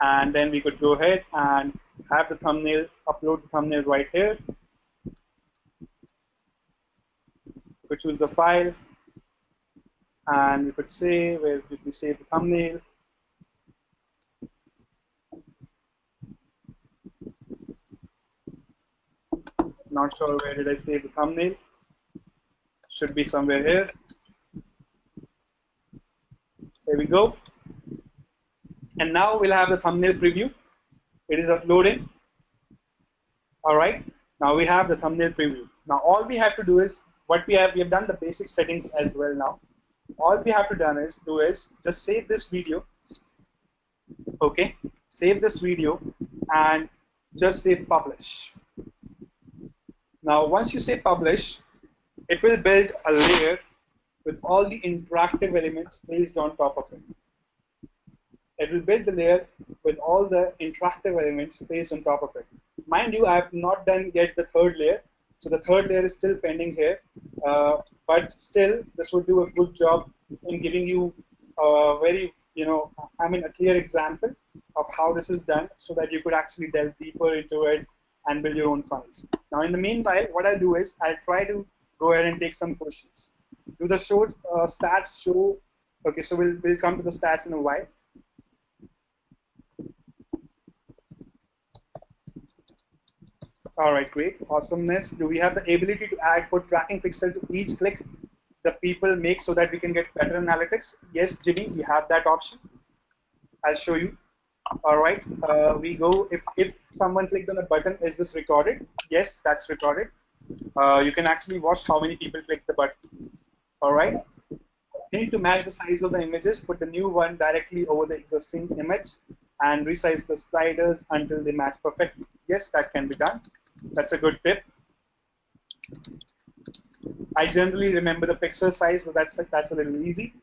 And then we could go ahead and have the thumbnail, upload the thumbnail right here. We could choose the file and we could say where we save the thumbnail Not sure where did I save the thumbnail. Should be somewhere here. There we go. And now we'll have the thumbnail preview. It is uploading. All right. Now we have the thumbnail preview. Now all we have to do is what we have. We have done the basic settings as well. Now all we have to done is do is just save this video. Okay. Save this video and just say publish. Now, once you say publish, it will build a layer with all the interactive elements placed on top of it. It will build the layer with all the interactive elements placed on top of it. Mind you, I have not done yet the third layer, so the third layer is still pending here. Uh, but still, this will do a good job in giving you a very, you know, I mean, a clear example of how this is done so that you could actually delve deeper into it and build your own funnels. Now, in the meanwhile, what I'll do is I'll try to go ahead and take some questions. Do the shows uh, stats show? Okay, so we'll we'll come to the stats in a while. All right, great, awesomeness. Do we have the ability to add put tracking pixel to each click the people make so that we can get better analytics? Yes, Jimmy, we have that option. I'll show you. All right, uh, we go. If, if someone clicked on a button, is this recorded? Yes, that's recorded. Uh, you can actually watch how many people click the button. All right. You need to match the size of the images, put the new one directly over the existing image, and resize the sliders until they match perfectly. Yes, that can be done. That's a good tip. I generally remember the pixel size, so that's that's a little easy.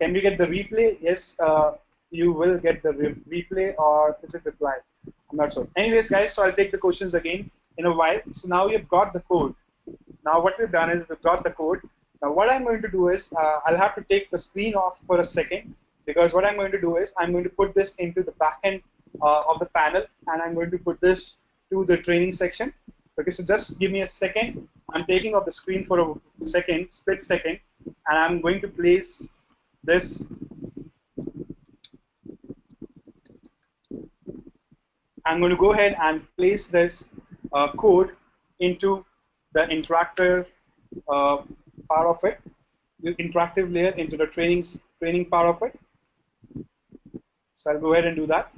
Can we get the replay? Yes, uh, you will get the re replay or is it reply? I'm not sure. Anyways, guys, so I'll take the questions again in a while. So now you've got the code. Now what we've done is we've got the code. Now what I'm going to do is uh, I'll have to take the screen off for a second because what I'm going to do is I'm going to put this into the backend uh, of the panel and I'm going to put this to the training section. Okay, so just give me a second. I'm taking off the screen for a second, split second, and I'm going to place this I'm going to go ahead and place this uh, code into the interactive uh, part of it, the interactive layer into the trainings, training part of it. So I'll go ahead and do that.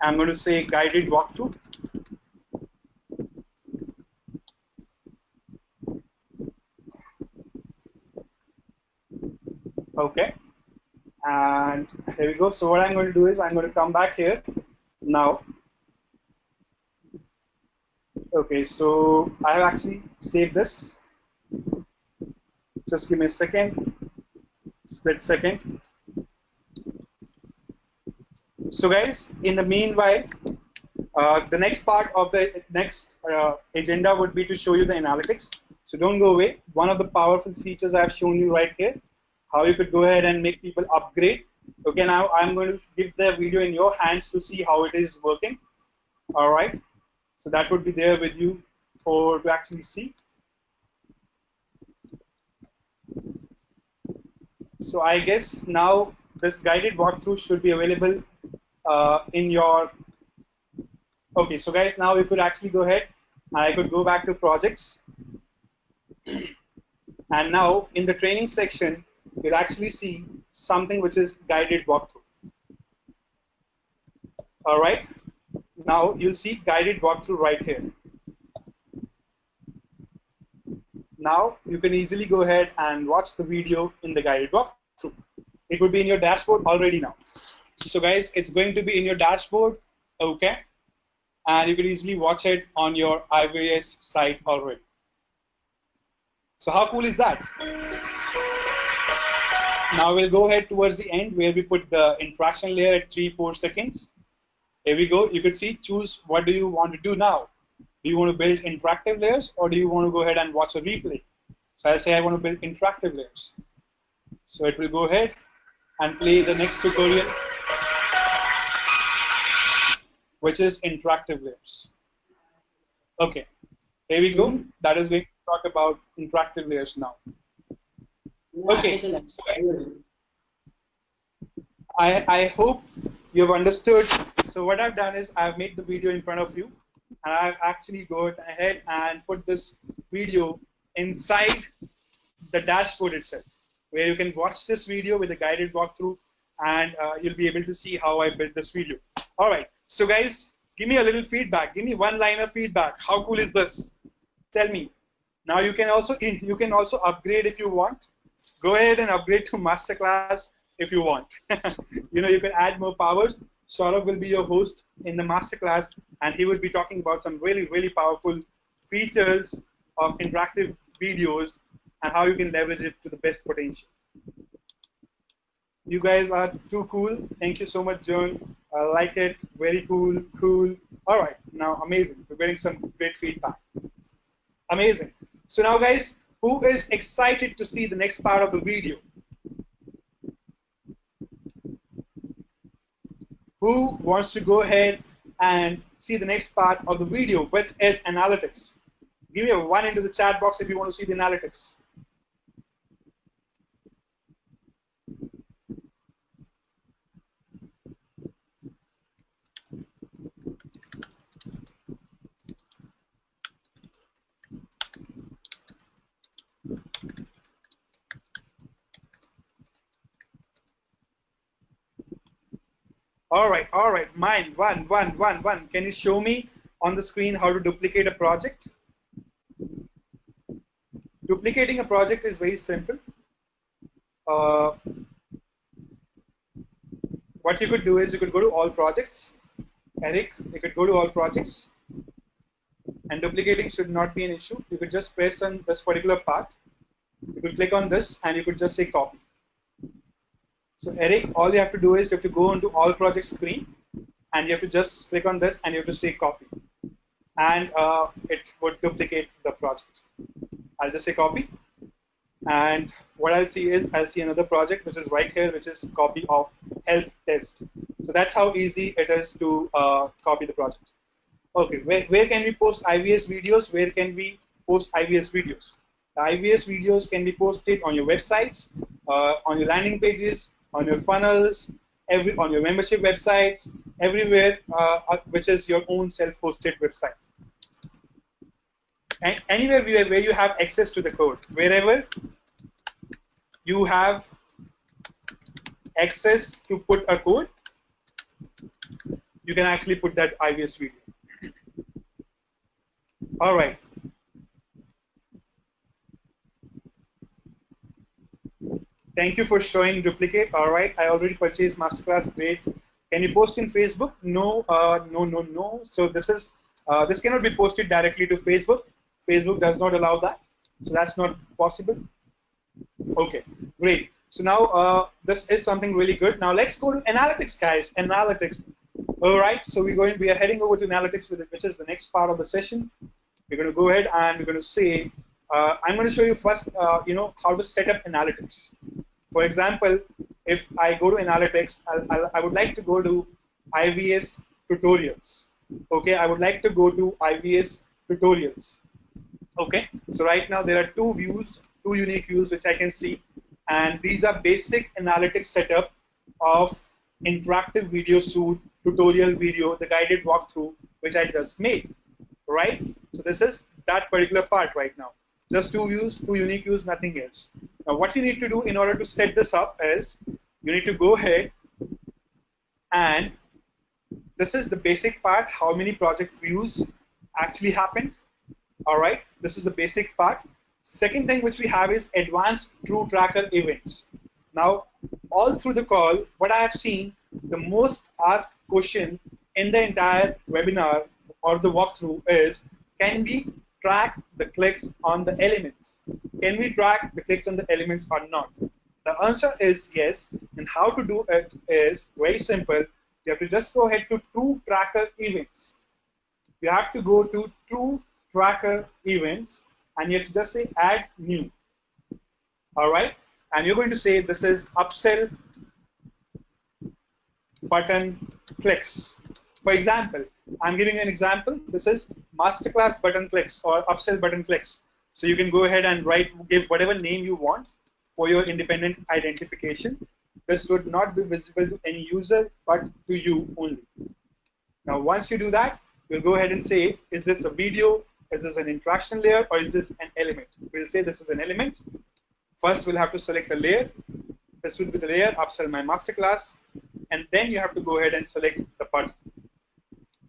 I'm going to say guided walkthrough. Okay. And here we go. So what I'm going to do is I'm going to come back here now. Okay, so I have actually saved this. Just give me a second. split second. So guys, in the meanwhile, uh, the next part of the next uh, agenda would be to show you the analytics. So don't go away. One of the powerful features I've shown you right here, how you could go ahead and make people upgrade. Okay, now I'm going to give the video in your hands to see how it is working. All right. So that would be there with you for to actually see. So I guess now this guided walkthrough should be available uh, in your. Okay, so guys, now we could actually go ahead. I could go back to projects. And now in the training section, you'll actually see something which is guided walkthrough. All right. Now you'll see guided walkthrough right here. Now you can easily go ahead and watch the video in the guided walkthrough. It would be in your dashboard already now. So guys, it's going to be in your dashboard, okay? And you can easily watch it on your IVS site already. So how cool is that? Now we'll go ahead towards the end where we put the interaction layer at 3, 4 seconds. Here we go. You could see, choose what do you want to do now. Do you want to build interactive layers or do you want to go ahead and watch a replay? So I'll say I want to build interactive layers. So it will go ahead and play the next tutorial, which is interactive layers. Okay, here we go. That is going to talk about interactive layers now. Okay. I, I hope you've understood. So what I've done is I've made the video in front of you and I've actually gone ahead and put this video inside the dashboard itself where you can watch this video with a guided walkthrough and uh, you'll be able to see how I built this video. All right, so guys, give me a little feedback. Give me one line of feedback. How cool is this? Tell me. Now you can also you can also upgrade if you want. Go ahead and upgrade to masterclass if you want. you know you can add more powers. Saurabh will be your host in the masterclass, and he will be talking about some really really powerful features of interactive videos and how you can leverage it to the best potential. You guys are too cool. Thank you so much, John. I like it. Very cool, cool. All right, now amazing. We're getting some great feedback. Amazing. So now, guys, who is excited to see the next part of the video? Who wants to go ahead and see the next part of the video, which is analytics? Give me a one into the chat box if you want to see the analytics. All right, all right, mine, one, one, one, one. Can you show me on the screen how to duplicate a project? Duplicating a project is very simple. Uh, what you could do is you could go to all projects. Eric, you could go to all projects. And duplicating should not be an issue. You could just press on this particular part. You could click on this and you could just say copy. So Eric, all you have to do is you have to go into all projects screen and you have to just click on this and you have to say copy. And uh, it would duplicate the project. I'll just say copy. And what I'll see is I'll see another project which is right here, which is copy of health test. So that's how easy it is to uh, copy the project. Okay, where, where can we post IVS videos? Where can we post IVS videos? The IVS videos can be posted on your websites, uh, on your landing pages, on your funnels, every on your membership websites, everywhere, uh, uh, which is your own self-hosted website. And anywhere where, where you have access to the code, wherever you have access to put a code, you can actually put that IVS video. All right. Thank you for showing duplicate. All right, I already purchased masterclass. Great. Can you post in Facebook? No, uh, no, no, no. So this is uh, this cannot be posted directly to Facebook. Facebook does not allow that, so that's not possible. Okay, great. So now uh, this is something really good. Now let's go to analytics, guys. Analytics. All right. So we're going. We are heading over to analytics, which is the next part of the session. We're going to go ahead and we're going to say. Uh, I'm going to show you first, uh, you know, how to set up analytics. For example, if I go to analytics, I'll, I'll, I would like to go to IVS tutorials. Okay, I would like to go to IVS tutorials. Okay, so right now there are two views, two unique views which I can see, and these are basic analytics setup of interactive video suite tutorial video, the guided walkthrough which I just made, right? So this is that particular part right now. Just two views, two unique views, nothing else. Now what you need to do in order to set this up is you need to go ahead and this is the basic part, how many project views actually happen. All right, this is the basic part. Second thing which we have is advanced true tracker events. Now, all through the call, what I have seen, the most asked question in the entire webinar or the walkthrough is, can we track the clicks on the elements? Can we track the clicks on the elements or not? The answer is yes, and how to do it is very simple you have to just go ahead to two tracker events. You have to go to two tracker events and you have to just say add new. All right. And you're going to say this is upsell button clicks. For example, I'm giving you an example. This is masterclass button clicks or upsell button clicks. So you can go ahead and write, give whatever name you want for your independent identification. This would not be visible to any user, but to you only. Now, once you do that, we'll go ahead and say, is this a video, is this an interaction layer, or is this an element? We'll say this is an element. First, we'll have to select a layer. This will be the layer, upsell my masterclass. And then you have to go ahead and select the button.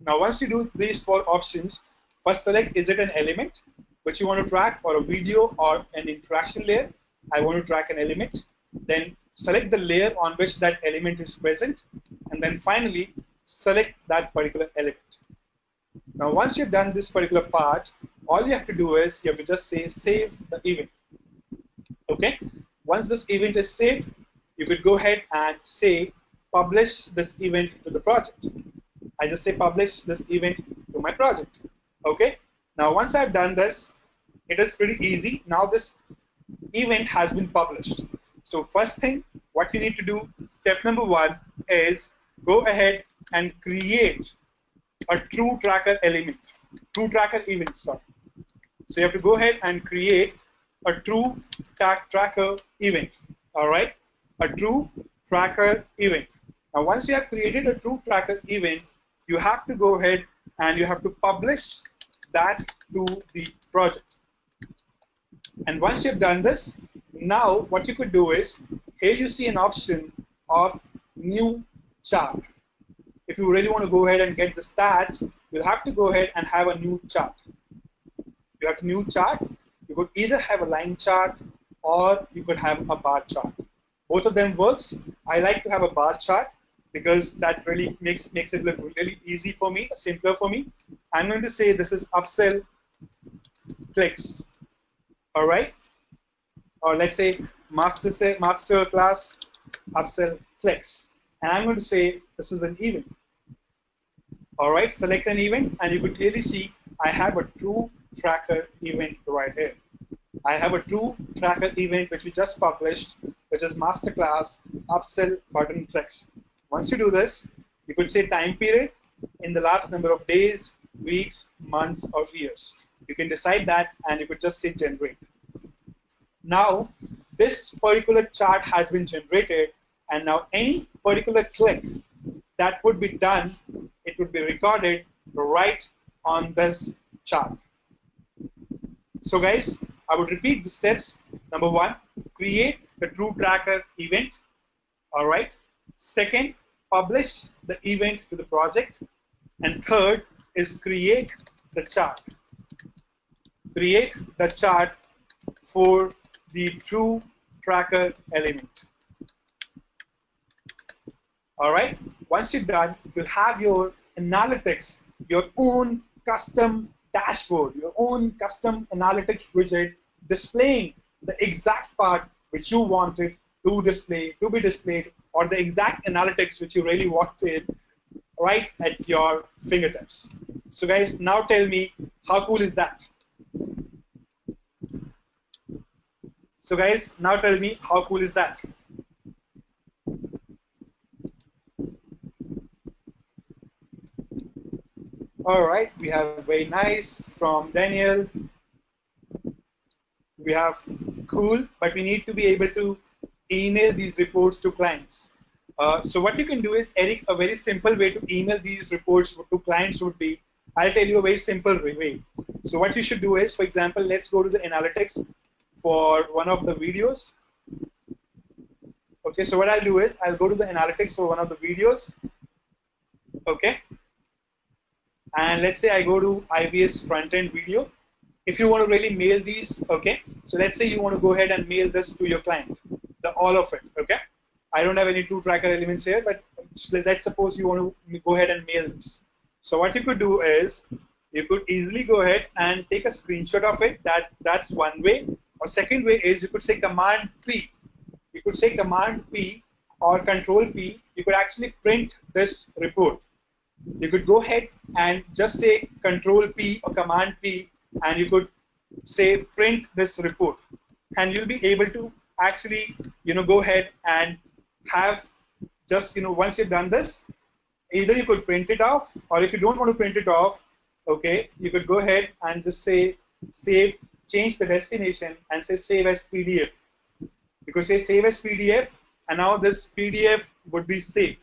Now, once you do these four options, first select, is it an element, which you want to track, or a video, or an interaction layer? I want to track an element. Then select the layer on which that element is present, and then finally select that particular element. Now, once you've done this particular part, all you have to do is you have to just say save the event. Okay? Once this event is saved, you could go ahead and say publish this event to the project. I just say publish this event to my project. Okay? Now, once I've done this, it is pretty easy. Now this event has been published. So first thing, what you need to do, step number one is go ahead and create a true tracker element, true tracker event, sorry. So you have to go ahead and create a true tag tracker event, all right? A true tracker event. Now, once you have created a true tracker event, you have to go ahead and you have to publish that to the project. And once you've done this, now, what you could do is, here you see an option of new chart. If you really want to go ahead and get the stats, you'll have to go ahead and have a new chart. You have a new chart. You could either have a line chart or you could have a bar chart. Both of them works. I like to have a bar chart because that really makes makes it look really easy for me, simpler for me. I'm going to say this is upsell clicks. All right or let's say master say master class upsell clicks. And I'm going to say this is an event. All right, select an event, and you could clearly see I have a true tracker event right here. I have a true tracker event which we just published, which is masterclass upsell button clicks. Once you do this, you could say time period in the last number of days, weeks, months, or years. You can decide that, and you could just say generate. Now, this particular chart has been generated, and now any particular click that would be done, it would be recorded right on this chart. So guys, I would repeat the steps. Number one, create the true tracker event. All right. Second, publish the event to the project. And third is create the chart. Create the chart for the true tracker element. All right, once you're done, you'll have your analytics, your own custom dashboard, your own custom analytics widget displaying the exact part which you wanted to display, to be displayed, or the exact analytics which you really wanted right at your fingertips. So guys, now tell me, how cool is that? So guys, now tell me, how cool is that? All right, we have very nice from Daniel. We have cool, but we need to be able to email these reports to clients. Uh, so what you can do is, Eric, a very simple way to email these reports to clients would be, I'll tell you a very simple way. So what you should do is, for example, let's go to the analytics for one of the videos. Okay, so what I'll do is, I'll go to the analytics for one of the videos. Okay. And let's say I go to IVS front-end video. If you want to really mail these, okay, so let's say you want to go ahead and mail this to your client, the all of it, okay? I don't have any two tracker elements here, but let's suppose you want to go ahead and mail this. So what you could do is you could easily go ahead and take a screenshot of it. That that's one way. Or second way is you could say command P. You could say command P or control P. You could actually print this report. You could go ahead and just say control P or command P and you could say print this report. And you'll be able to actually, you know, go ahead and have just, you know, once you've done this, either you could print it off, or if you don't want to print it off, okay, you could go ahead and just say save, change the destination and say save as PDF. You could say save as PDF, and now this PDF would be saved.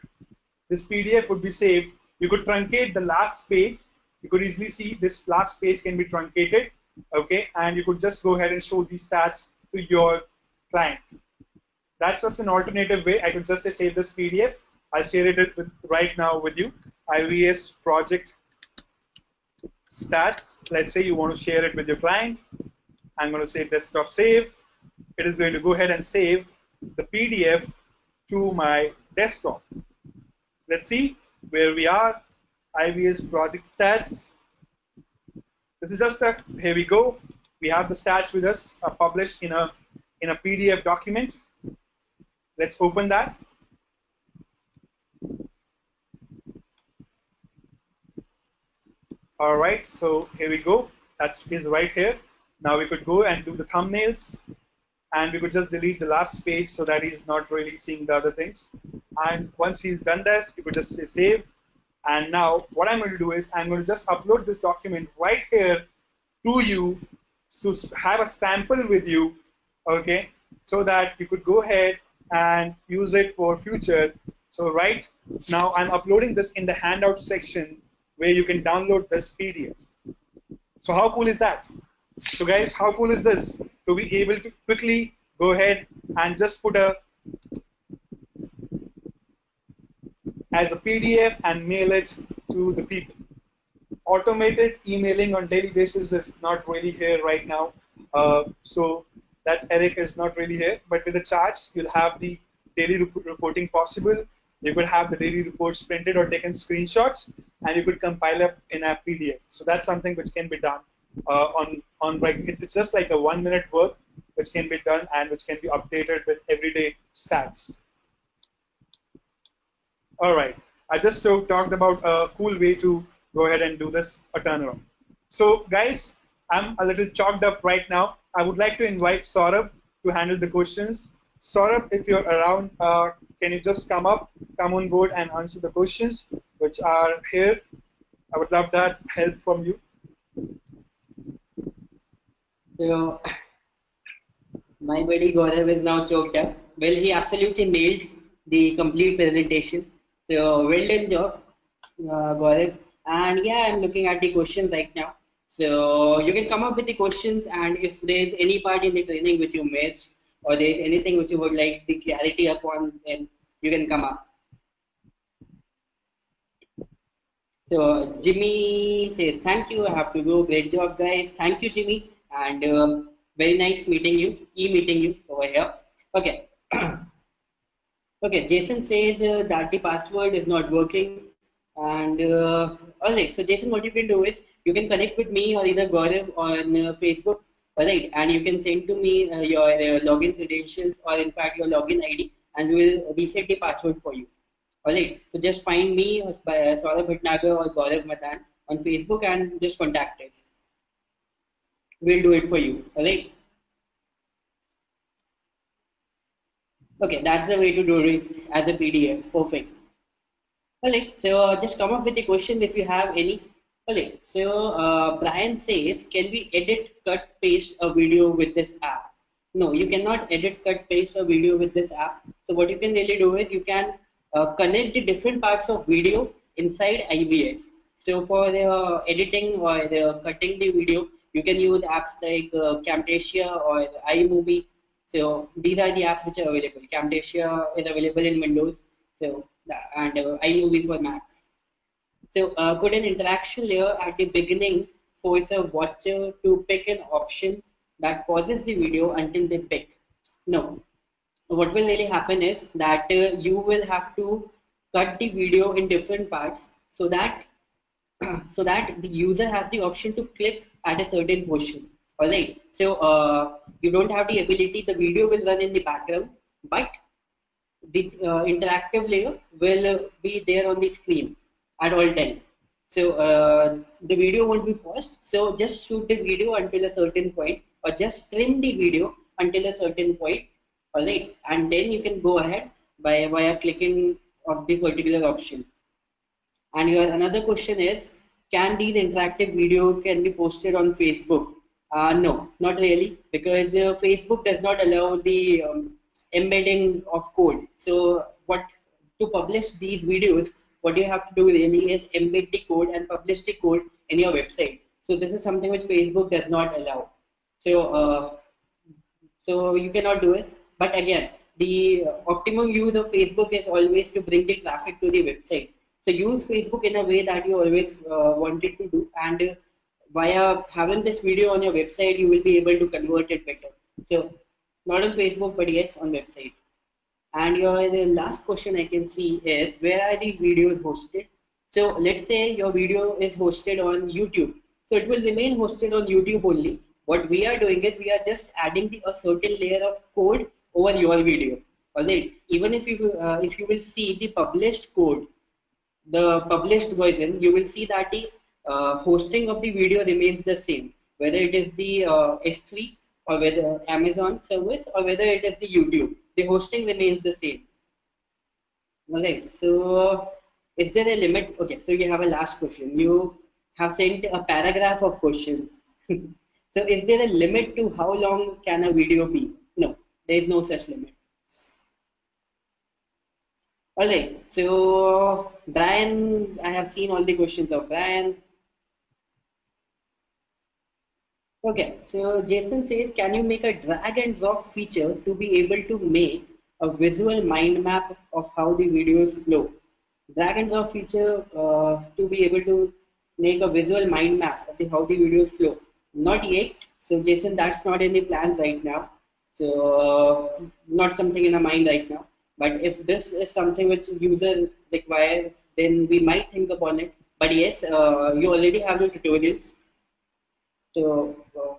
This PDF would be saved. You could truncate the last page. You could easily see this last page can be truncated, okay, and you could just go ahead and show these stats to your client. That's just an alternative way. I could just say save this PDF. I'll share it with, right now with you. IVS project stats. Let's say you want to share it with your client. I'm going to say desktop save. It is going to go ahead and save the PDF to my desktop. Let's see where we are. IVS project stats. This is just a, here we go. We have the stats with us uh, published in a, in a PDF document. Let's open that. All right, so here we go. That is right here. Now we could go and do the thumbnails and we could just delete the last page so that he's not really seeing the other things. And once he's done this, you could just say save. And now what I'm going to do is I'm going to just upload this document right here to you to have a sample with you, okay, so that you could go ahead and use it for future. So right now I'm uploading this in the handout section where you can download this PDF. So how cool is that? So guys, how cool is this? To be able to quickly go ahead and just put a as a PDF and mail it to the people. Automated emailing on daily basis is not really here right now. Uh, so that's Eric is not really here. But with the charts, you'll have the daily rep reporting possible. You could have the daily reports printed or taken screenshots, and you could compile up in a PDF. So that's something which can be done uh, on on like it's just like a one minute work which can be done and which can be updated with everyday stats. All right, I just talked about a cool way to go ahead and do this a turnaround. So guys, I'm a little chalked up right now. I would like to invite Saurabh to handle the questions. Saurabh, if you're around, uh, can you just come up, come on board and answer the questions which are here? I would love that help from you. So, my buddy Gaurav is now choked up. Well, he absolutely nailed the complete presentation. So, well done job, uh, Gaurav. And yeah, I'm looking at the questions right now. So you can come up with the questions and if there's any part in the training which you missed or there's anything which you would like the clarity upon, then you can come up. So Jimmy says, thank you, I have to go, great job guys. Thank you Jimmy and uh, very nice meeting you, e-meeting you over here. Okay. okay, Jason says uh, that the password is not working and uh, all right, so Jason, what you can do is you can connect with me or either Gaurav on uh, Facebook Alright, and you can send to me uh, your uh, login credentials or in fact your login ID and we will reset the password for you. Alright, so just find me by uh, Saurabh Bhatnagar or Gaurav Madaan on Facebook and just contact us. We'll do it for you. Alright. Okay, that's the way to do it as a PDF. Perfect. Alright, so uh, just come up with a question if you have any. Okay, so uh, Brian says, can we edit, cut, paste a video with this app? No, you cannot edit, cut, paste a video with this app. So what you can really do is you can uh, connect the different parts of video inside IVS. So for the uh, editing or the cutting the video, you can use apps like uh, Camtasia or iMovie. So these are the apps which are available. Camtasia is available in Windows. So and uh, iMovie for Mac. So uh, could an interaction layer at the beginning force a watcher to pick an option that pauses the video until they pick? No. What will really happen is that uh, you will have to cut the video in different parts so that so that the user has the option to click at a certain portion. All right. So uh, you don't have the ability. The video will run in the background, but the uh, interactive layer will be there on the screen at all time. So uh, the video won't be paused. So just shoot the video until a certain point or just trim the video until a certain point. Alright, and then you can go ahead by via clicking of the particular option. And your another question is, can these interactive video can be posted on Facebook? Uh, no, not really, because uh, Facebook does not allow the um, embedding of code. So what to publish these videos, what you have to do really is embed the code and publish the code in your website. So this is something which Facebook does not allow. So uh, so you cannot do it. But again, the optimum use of Facebook is always to bring the traffic to the website. So use Facebook in a way that you always uh, wanted to do, and uh, via having this video on your website, you will be able to convert it better. So not on Facebook, but yes, on website. And your the last question I can see is where are these videos hosted? So let's say your video is hosted on YouTube. So it will remain hosted on YouTube only. What we are doing is we are just adding the, a certain layer of code over your video. Alright. Even if you uh, if you will see the published code, the published version, you will see that the uh, hosting of the video remains the same. Whether it is the uh, S3 or whether Amazon service or whether it is the YouTube the hosting remains the same. Alright, so is there a limit? Okay, so you have a last question. You have sent a paragraph of questions. so is there a limit to how long can a video be? No, there is no such limit. Alright, so Brian, I have seen all the questions of Brian. Okay, so Jason says, can you make a drag and drop feature to be able to make a visual mind map of how the videos flow? Drag and drop feature uh, to be able to make a visual mind map of the, how the videos flow. Not yet. So Jason, that's not in the plans right now. So uh, not something in the mind right now. But if this is something which user requires, then we might think upon it. But yes, uh, you already have the tutorials so, uh,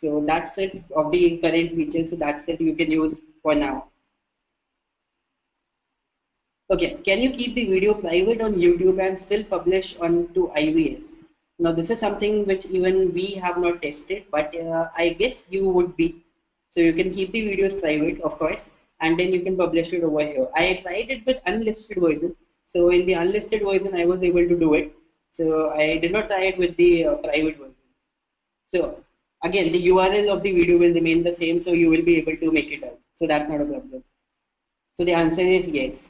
so that's it of the current features. So that's it you can use for now. Okay, can you keep the video private on YouTube and still publish onto IVS? Now this is something which even we have not tested, but uh, I guess you would be. So you can keep the videos private, of course, and then you can publish it over here. I tried it with unlisted version. So in the unlisted version, I was able to do it. So I did not try it with the uh, private version. So again, the URL of the video will remain the same, so you will be able to make it out. So that's not a problem. So the answer is yes.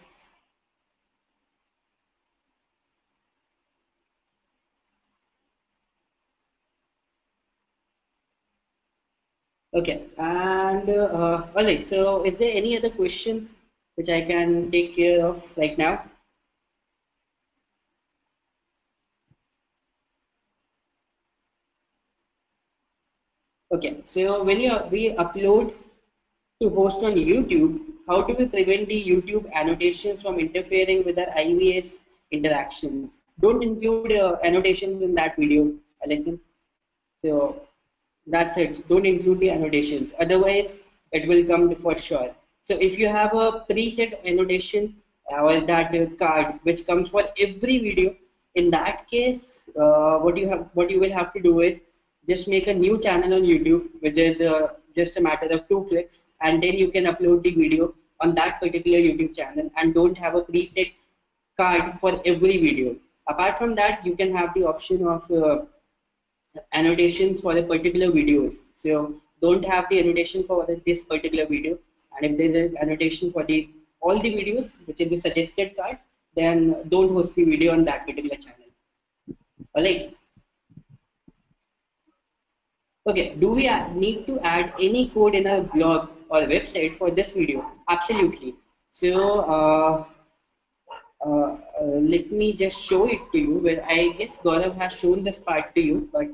Okay, and uh, all right. So, is there any other question which I can take care of right now? Okay, so when you we upload to host on YouTube, how do we prevent the YouTube annotations from interfering with our IVS interactions? Don't include uh, annotations in that video, listen. So That's it. Don't include the annotations. Otherwise, it will come for sure. So if you have a preset annotation or that card which comes for every video, in that case, uh, what you have, what you will have to do is just make a new channel on YouTube, which is uh, just a matter of two clicks, and then you can upload the video on that particular YouTube channel, and don't have a preset card for every video. Apart from that, you can have the option of uh, annotations for the particular videos. So don't have the annotation for this particular video, and if there's an annotation for the all the videos, which is the suggested card, then don't host the video on that particular channel. Alright. Okay, do we need to add any code in our blog or website for this video? Absolutely. So uh, uh, uh, let me just show it to you. Well, I guess Gaurav has shown this part to you, but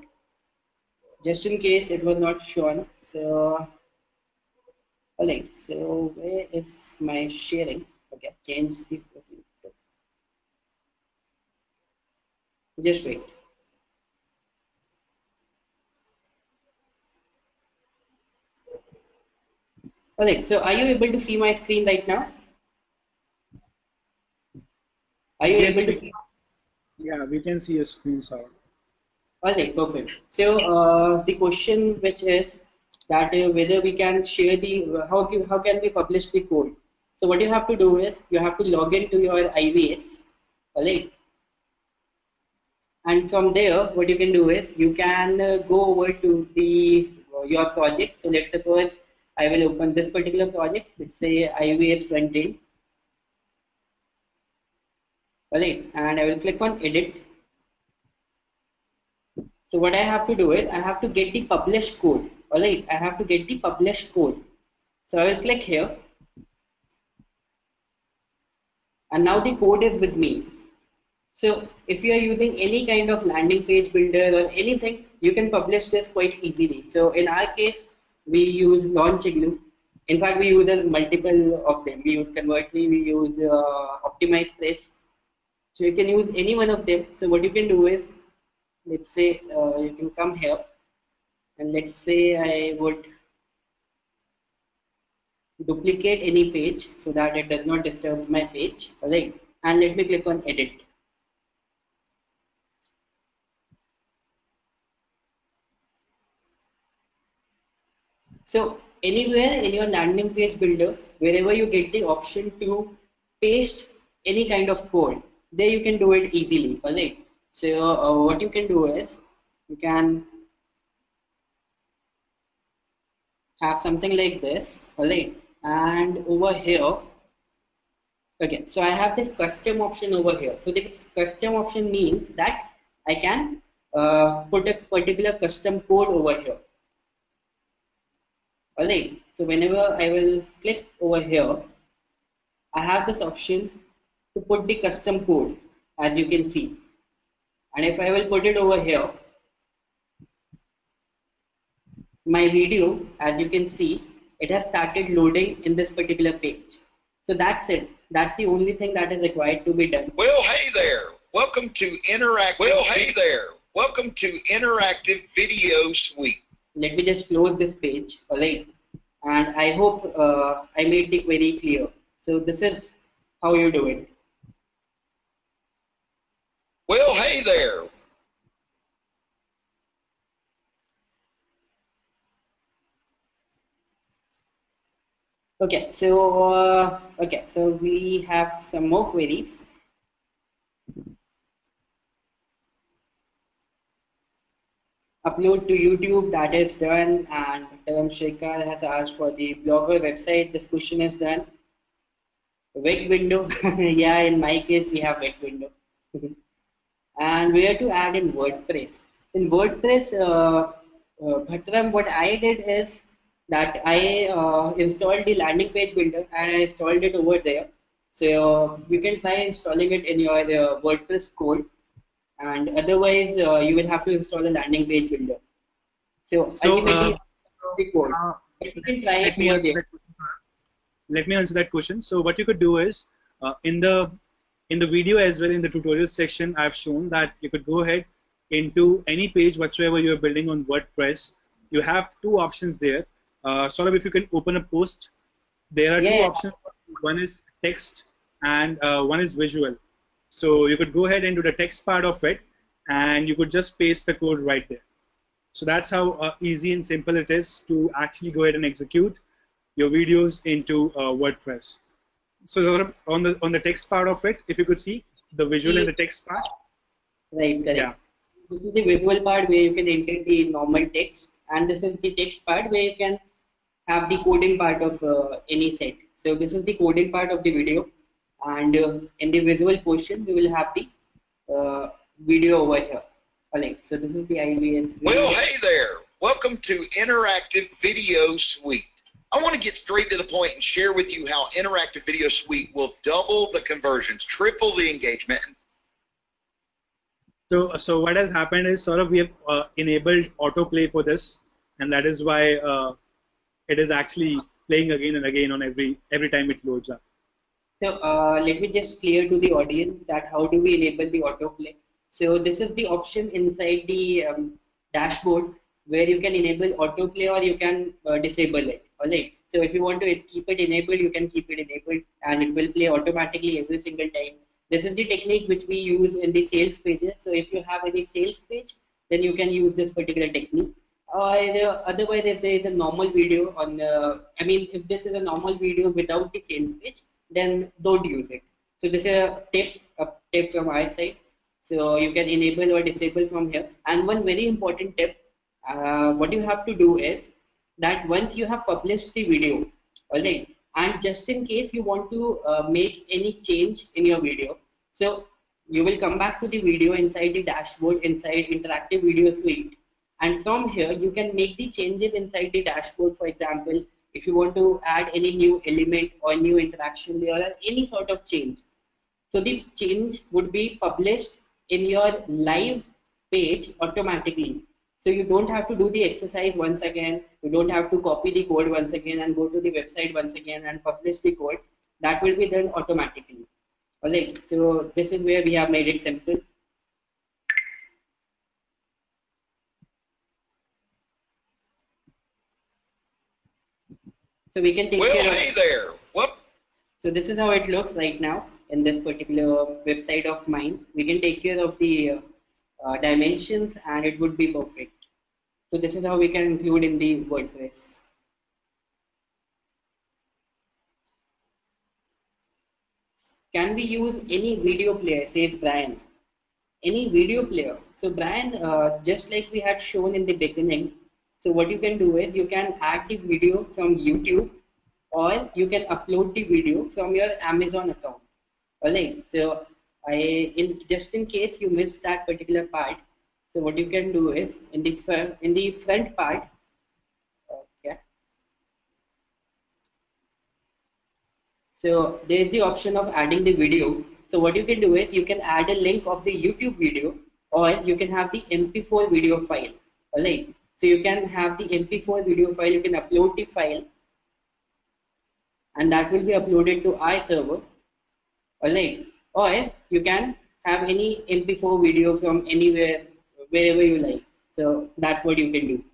just in case it was not shown. So, alright. So where is my sharing? Okay, change the Just wait. Alright, so are you able to see my screen right now? Are you yes, able to see? Yeah, we can see your screen, sir. Alright, perfect. So uh, the question which is that uh, whether we can share the, how, how can we publish the code? So what you have to do is you have to log into your IVS, alright? and from there what you can do is you can uh, go over to the uh, your project so let's suppose I will open this particular project. Let's say IVS front end. Alright and I will click on edit. So what I have to do is I have to get the published code. Alright I have to get the published code. So I will click here. And now the code is with me. So if you are using any kind of landing page builder or anything, you can publish this quite easily. So in our case, we use Launchigloo. In fact, we use multiple of them. We use Convertly, we use uh, OptimizePress. So you can use any one of them. So what you can do is, let's say uh, you can come here and let's say I would duplicate any page so that it does not disturb my page. Alright, and let me click on edit. So anywhere in your landing page builder, wherever you get the option to paste any kind of code, there you can do it easily. Alright. So uh, what you can do is you can have something like this. Alright. And over here, okay. So I have this custom option over here. So this custom option means that I can uh, put a particular custom code over here Alright, so whenever I will click over here, I have this option to put the custom code as you can see. And if I will put it over here, my video, as you can see, it has started loading in this particular page. So that's it. That's the only thing that is required to be done. Well, hey there. Welcome to Interactive. Well, hey there. Welcome to Interactive Video Suite let me just close this page all right and I hope uh, I made it very clear. So this is how you do it. Well hey there. Okay so uh, okay so we have some more queries upload to YouTube, that is done, and Taram Shekhar has asked for the blogger website, this question is done. Wet window, yeah, in my case, we have wet window. and where to add in WordPress. In WordPress, uh, uh, what I did is that I uh, installed the landing page builder and I installed it over there. So you can try installing it in your uh, WordPress code and otherwise uh, you will have to install a landing page builder. So, so uh, uh, let, me let me answer that question. So what you could do is uh, in the in the video as well in the tutorial section, I've shown that you could go ahead into any page whatsoever you're building on WordPress you have two options there. Uh, sort of if you can open a post, there are two options. One is text and uh, one is visual. So you could go ahead and do the text part of it, and you could just paste the code right there. So that's how uh, easy and simple it is to actually go ahead and execute your videos into uh, WordPress. So on the on the text part of it, if you could see the visual and the text part, Right, correct. Yeah. This is the visual part where you can enter the normal text, and this is the text part where you can have the coding part of uh, any set. So this is the coding part of the video, and uh, in the visual portion we will have the uh, video over here. Alright, so this is the IVS. Well, hey there. Welcome to Interactive Video Suite. I want to get straight to the point and share with you how Interactive Video Suite will double the conversions, triple the engagement, So, so what has happened is sort of we have uh, enabled autoplay for this, and that is why uh, it is actually playing again and again on every every time it loads up. So uh, let me just clear to the audience that how do we enable the autoplay. So this is the option inside the um, dashboard where you can enable autoplay or you can uh, disable it. Alright. So if you want to keep it enabled, you can keep it enabled and it will play automatically every single time. This is the technique which we use in the sales pages. So if you have any sales page, then you can use this particular technique. Uh, otherwise, if there is a normal video on, uh, I mean, if this is a normal video without the sales page, then don't use it. So this is a tip, a tip from our side. So you can enable or disable from here. And one very important tip, uh, what you have to do is that once you have published the video, alright, and just in case you want to uh, make any change in your video, so you will come back to the video inside the dashboard, inside interactive video suite. And from here, you can make the changes inside the dashboard. For example, if you want to add any new element or new interaction layer or any sort of change. So the change would be published in your live page automatically. So you don't have to do the exercise once again. You don't have to copy the code once again and go to the website once again and publish the code. That will be done automatically. Alright, so this is where we have made it simple. So we can take well, care of hey there. Well, So this is how it looks right now in this particular website of mine. We can take care of the uh, uh, dimensions and it would be perfect. So this is how we can include in the WordPress. Can we use any video player, says Brian. Any video player. So Brian, uh, just like we had shown in the beginning, so what you can do is you can add the video from YouTube or you can upload the video from your Amazon account. Alright, so I in just in case you missed that particular part, so what you can do is in the front in the front part, okay. So there is the option of adding the video. So what you can do is you can add a link of the YouTube video or you can have the MP4 video file. Alright, so you can have the MP4 video file. You can upload the file and that will be uploaded to iServer. Alright, or you can have any MP4 video from anywhere, wherever you like. So that's what you can do.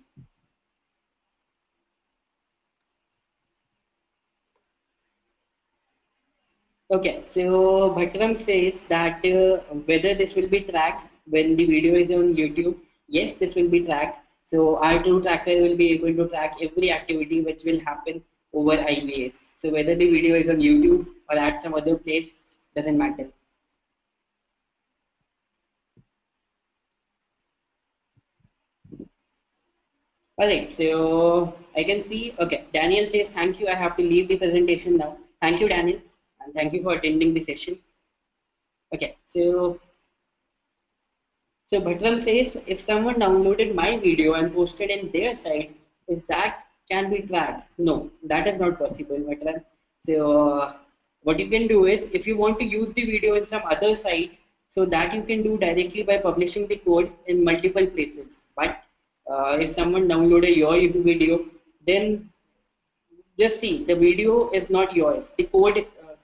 Okay, so Bhatram says that uh, whether this will be tracked when the video is on YouTube. Yes, this will be tracked. So our tool tracker will be able to track every activity which will happen over IVS. So whether the video is on YouTube or at some other place doesn't matter. Alright, so I can see, okay, Daniel says, thank you, I have to leave the presentation now. Thank you, Daniel, and thank you for attending the session. Okay, so, so Bhatram says, if someone downloaded my video and posted in their site, is that can be tracked? No, that is not possible, Bhatram. So, uh, what you can do is, if you want to use the video in some other site, so that you can do directly by publishing the code in multiple places. But uh, if someone downloaded your YouTube video, then just see the video is not yours. The code, uh,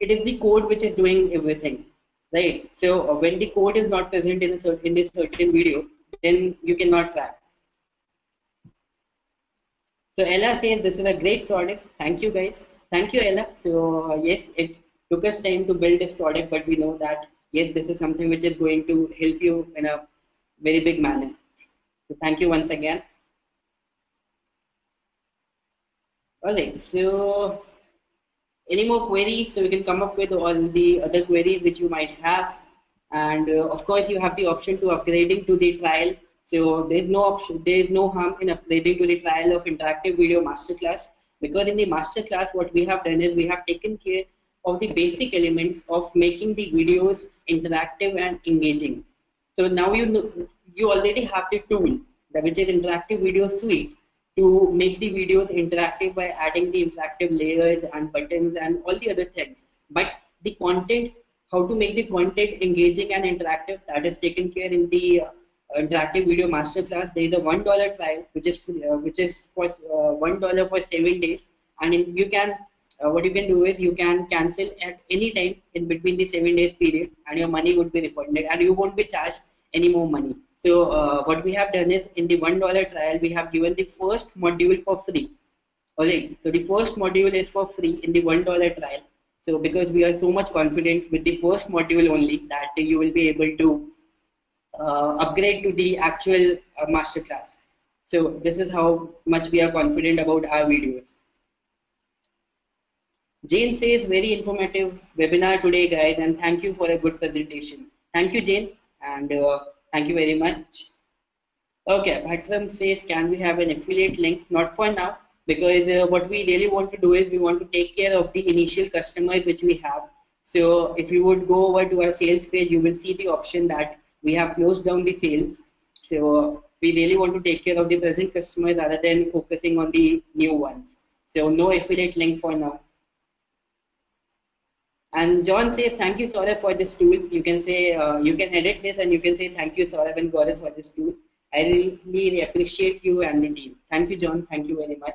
it is the code which is doing everything, right? So uh, when the code is not present in a certain in this certain video, then you cannot track. So Ella says this is a great product. Thank you guys. Thank you Ella. So uh, yes, it took us time to build this product, but we know that yes, this is something which is going to help you in a very big manner. So thank you once again. Alright, so any more queries? So we can come up with all the other queries which you might have. And uh, of course, you have the option to upgrading to the trial. So there is no option, there is no harm in upgrading to the trial of interactive video masterclass because in the masterclass, what we have done is we have taken care of the basic elements of making the videos interactive and engaging. So now you know, you already have the tool, which is interactive video suite to make the videos interactive by adding the interactive layers and buttons and all the other things. But the content, how to make the content engaging and interactive, that is taken care in the uh, interactive video masterclass. There is a one dollar trial, which is uh, which is for uh, one dollar for seven days, and in, you can uh, what you can do is you can cancel at any time in between the seven days period, and your money would be refunded, and you won't be charged any more money. So uh, what we have done is in the one dollar trial, we have given the first module for free. Alright, so the first module is for free in the one dollar trial. So because we are so much confident with the first module only that you will be able to uh, upgrade to the actual uh, masterclass. So this is how much we are confident about our videos. Jane says very informative webinar today guys and thank you for a good presentation. Thank you Jane and uh, Thank you very much. Okay, Bhatram says, can we have an affiliate link? Not for now, because uh, what we really want to do is we want to take care of the initial customers which we have. So if you would go over to our sales page, you will see the option that we have closed down the sales. So we really want to take care of the present customers rather than focusing on the new ones. So no affiliate link for now. And John says, thank you, Saurabh, for this tool. You can say, uh, you can edit this and you can say, thank you, Saurabh and Gaurav for this tool. I really, really appreciate you and the team. Thank you, John. Thank you very much.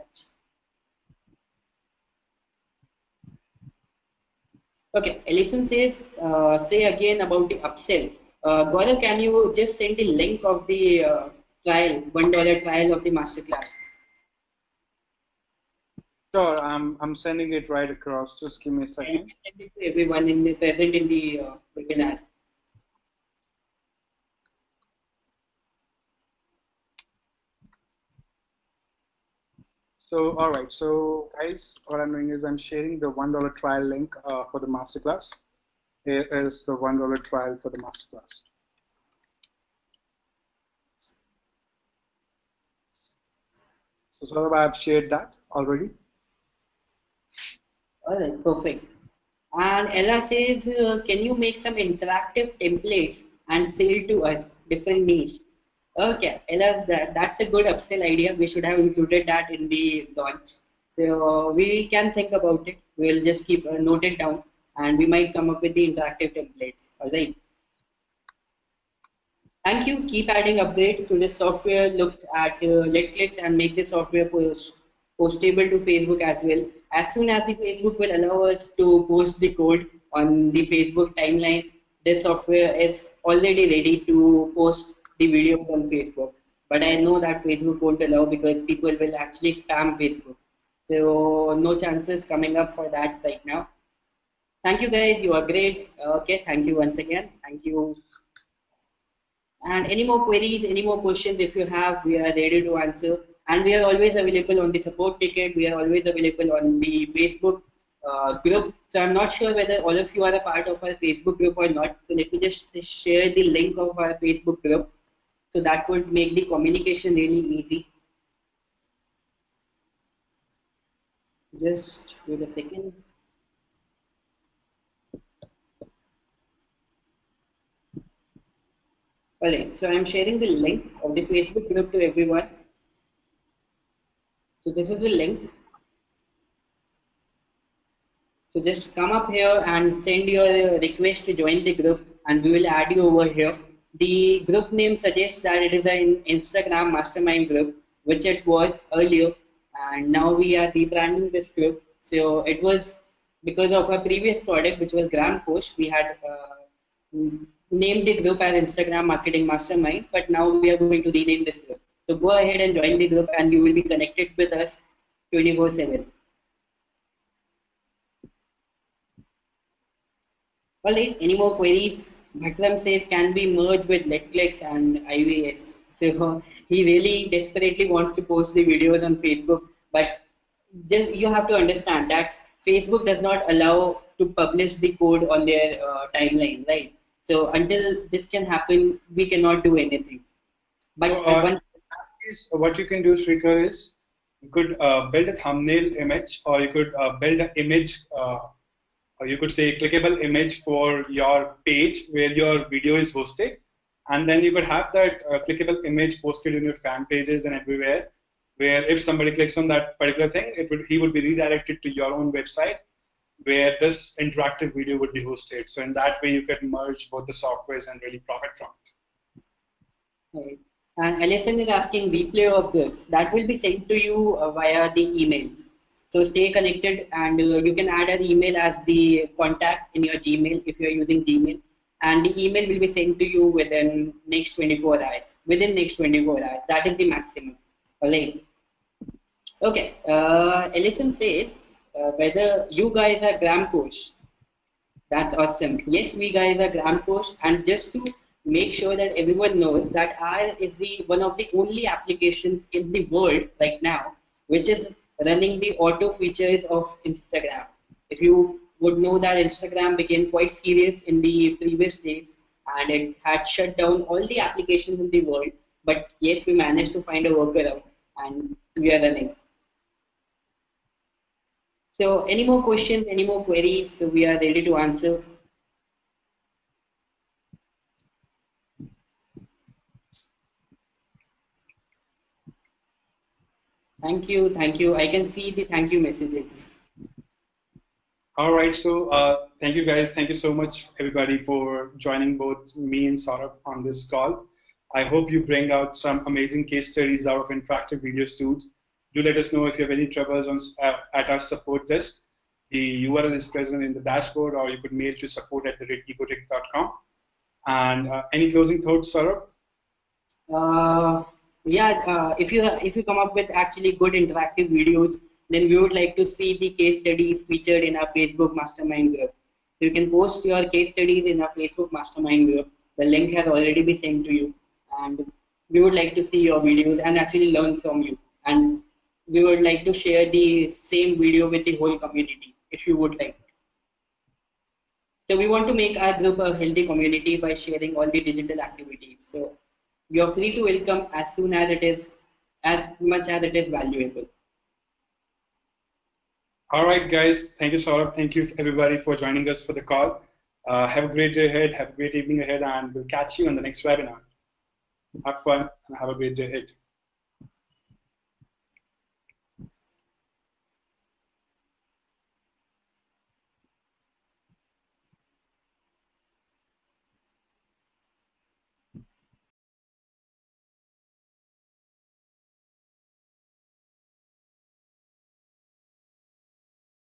Okay, Ellison says, uh, say again about the upsell. Uh, Gaurav, can you just send the link of the uh, trial, $1 trial of the masterclass? Sure, I'm, I'm sending it right across. Just give me a second. everyone in the, present in the uh, webinar. So, all right. So, guys, what I'm doing is I'm sharing the $1 trial link uh, for the masterclass. Here is the $1 trial for the masterclass. So, of I've shared that already. All right, perfect. And Ella says, uh, can you make some interactive templates and sell to us different niche? Okay, Ella, that, that's a good upsell idea. We should have included that in the launch. So we can think about it. We'll just keep uh, note it down, and we might come up with the interactive templates. All right. Thank you. Keep adding upgrades to this software. Look at uh, LetClicks and make the software post postable to Facebook as well as soon as the Facebook will allow us to post the code on the Facebook timeline, this software is already ready to post the video on Facebook. But I know that Facebook won't allow because people will actually spam Facebook. So no chances coming up for that right now. Thank you guys, you are great. Okay, thank you once again. Thank you. And any more queries, any more questions if you have, we are ready to answer and we are always available on the support ticket. We are always available on the Facebook uh, group. So I'm not sure whether all of you are a part of our Facebook group or not. So let me just share the link of our Facebook group. So that would make the communication really easy. Just wait a second. Alright, so I'm sharing the link of the Facebook group to everyone. So this is the link. So just come up here and send your request to join the group and we will add you over here. The group name suggests that it is an Instagram mastermind group, which it was earlier. And now we are rebranding this group. So it was because of our previous product, which was Grand Push, we had uh, named the group as Instagram Marketing Mastermind, but now we are going to rename this group. So go ahead and join the group and you will be connected with us 24 7. Alright, any more queries? Bhatram says can be merged with Netflix and IVS. So he really desperately wants to post the videos on Facebook, but just you have to understand that Facebook does not allow to publish the code on their uh, timeline, right? So until this can happen, we cannot do anything. But So, uh, is what you can do, Srikar, is you could uh, build a thumbnail image, or you could uh, build an image, uh, or you could say clickable image for your page where your video is hosted, and then you could have that uh, clickable image posted in your fan pages and everywhere. Where if somebody clicks on that particular thing, it would he would be redirected to your own website where this interactive video would be hosted. So in that way, you could merge both the softwares and really profit from it. And Alison is asking replay of this. That will be sent to you uh, via the emails. So stay connected, and uh, you can add an email as the contact in your Gmail if you are using Gmail, and the email will be sent to you within next 24 hours. Within next 24 hours, that is the maximum. Alright. Okay. Uh, Ellison says uh, whether you guys are gram coach. That's awesome. Yes, we guys are gram coach, and just to make sure that everyone knows that R is the one of the only applications in the world right now which is running the auto features of Instagram. If you would know that Instagram became quite serious in the previous days and it had shut down all the applications in the world, but yes, we managed to find a workaround and we are running. So, any more questions, any more queries? So, we are ready to answer. Thank you, thank you. I can see the thank you messages. All right, so uh, thank you guys. Thank you so much, everybody, for joining both me and Saurabh on this call. I hope you bring out some amazing case studies out of Interactive Video Suite. Do let us know if you have any troubles on, uh, at our support desk. The URL is present in the dashboard, or you could mail to support at the And uh, any closing thoughts, Saurabh? Yeah, uh, if you if you come up with actually good interactive videos, then we would like to see the case studies featured in our Facebook mastermind group. You can post your case studies in our Facebook mastermind group. The link has already been sent to you, and we would like to see your videos and actually learn from you. And we would like to share the same video with the whole community if you would like. So we want to make our group a healthy community by sharing all the digital activities. So you're free to welcome as soon as it is, as much as it is valuable. All right, guys. Thank you, Saurabh. Thank you, everybody, for joining us for the call. Uh, have a great day ahead. Have a great evening ahead, and we'll catch you on the next webinar. Have fun and have a great day ahead.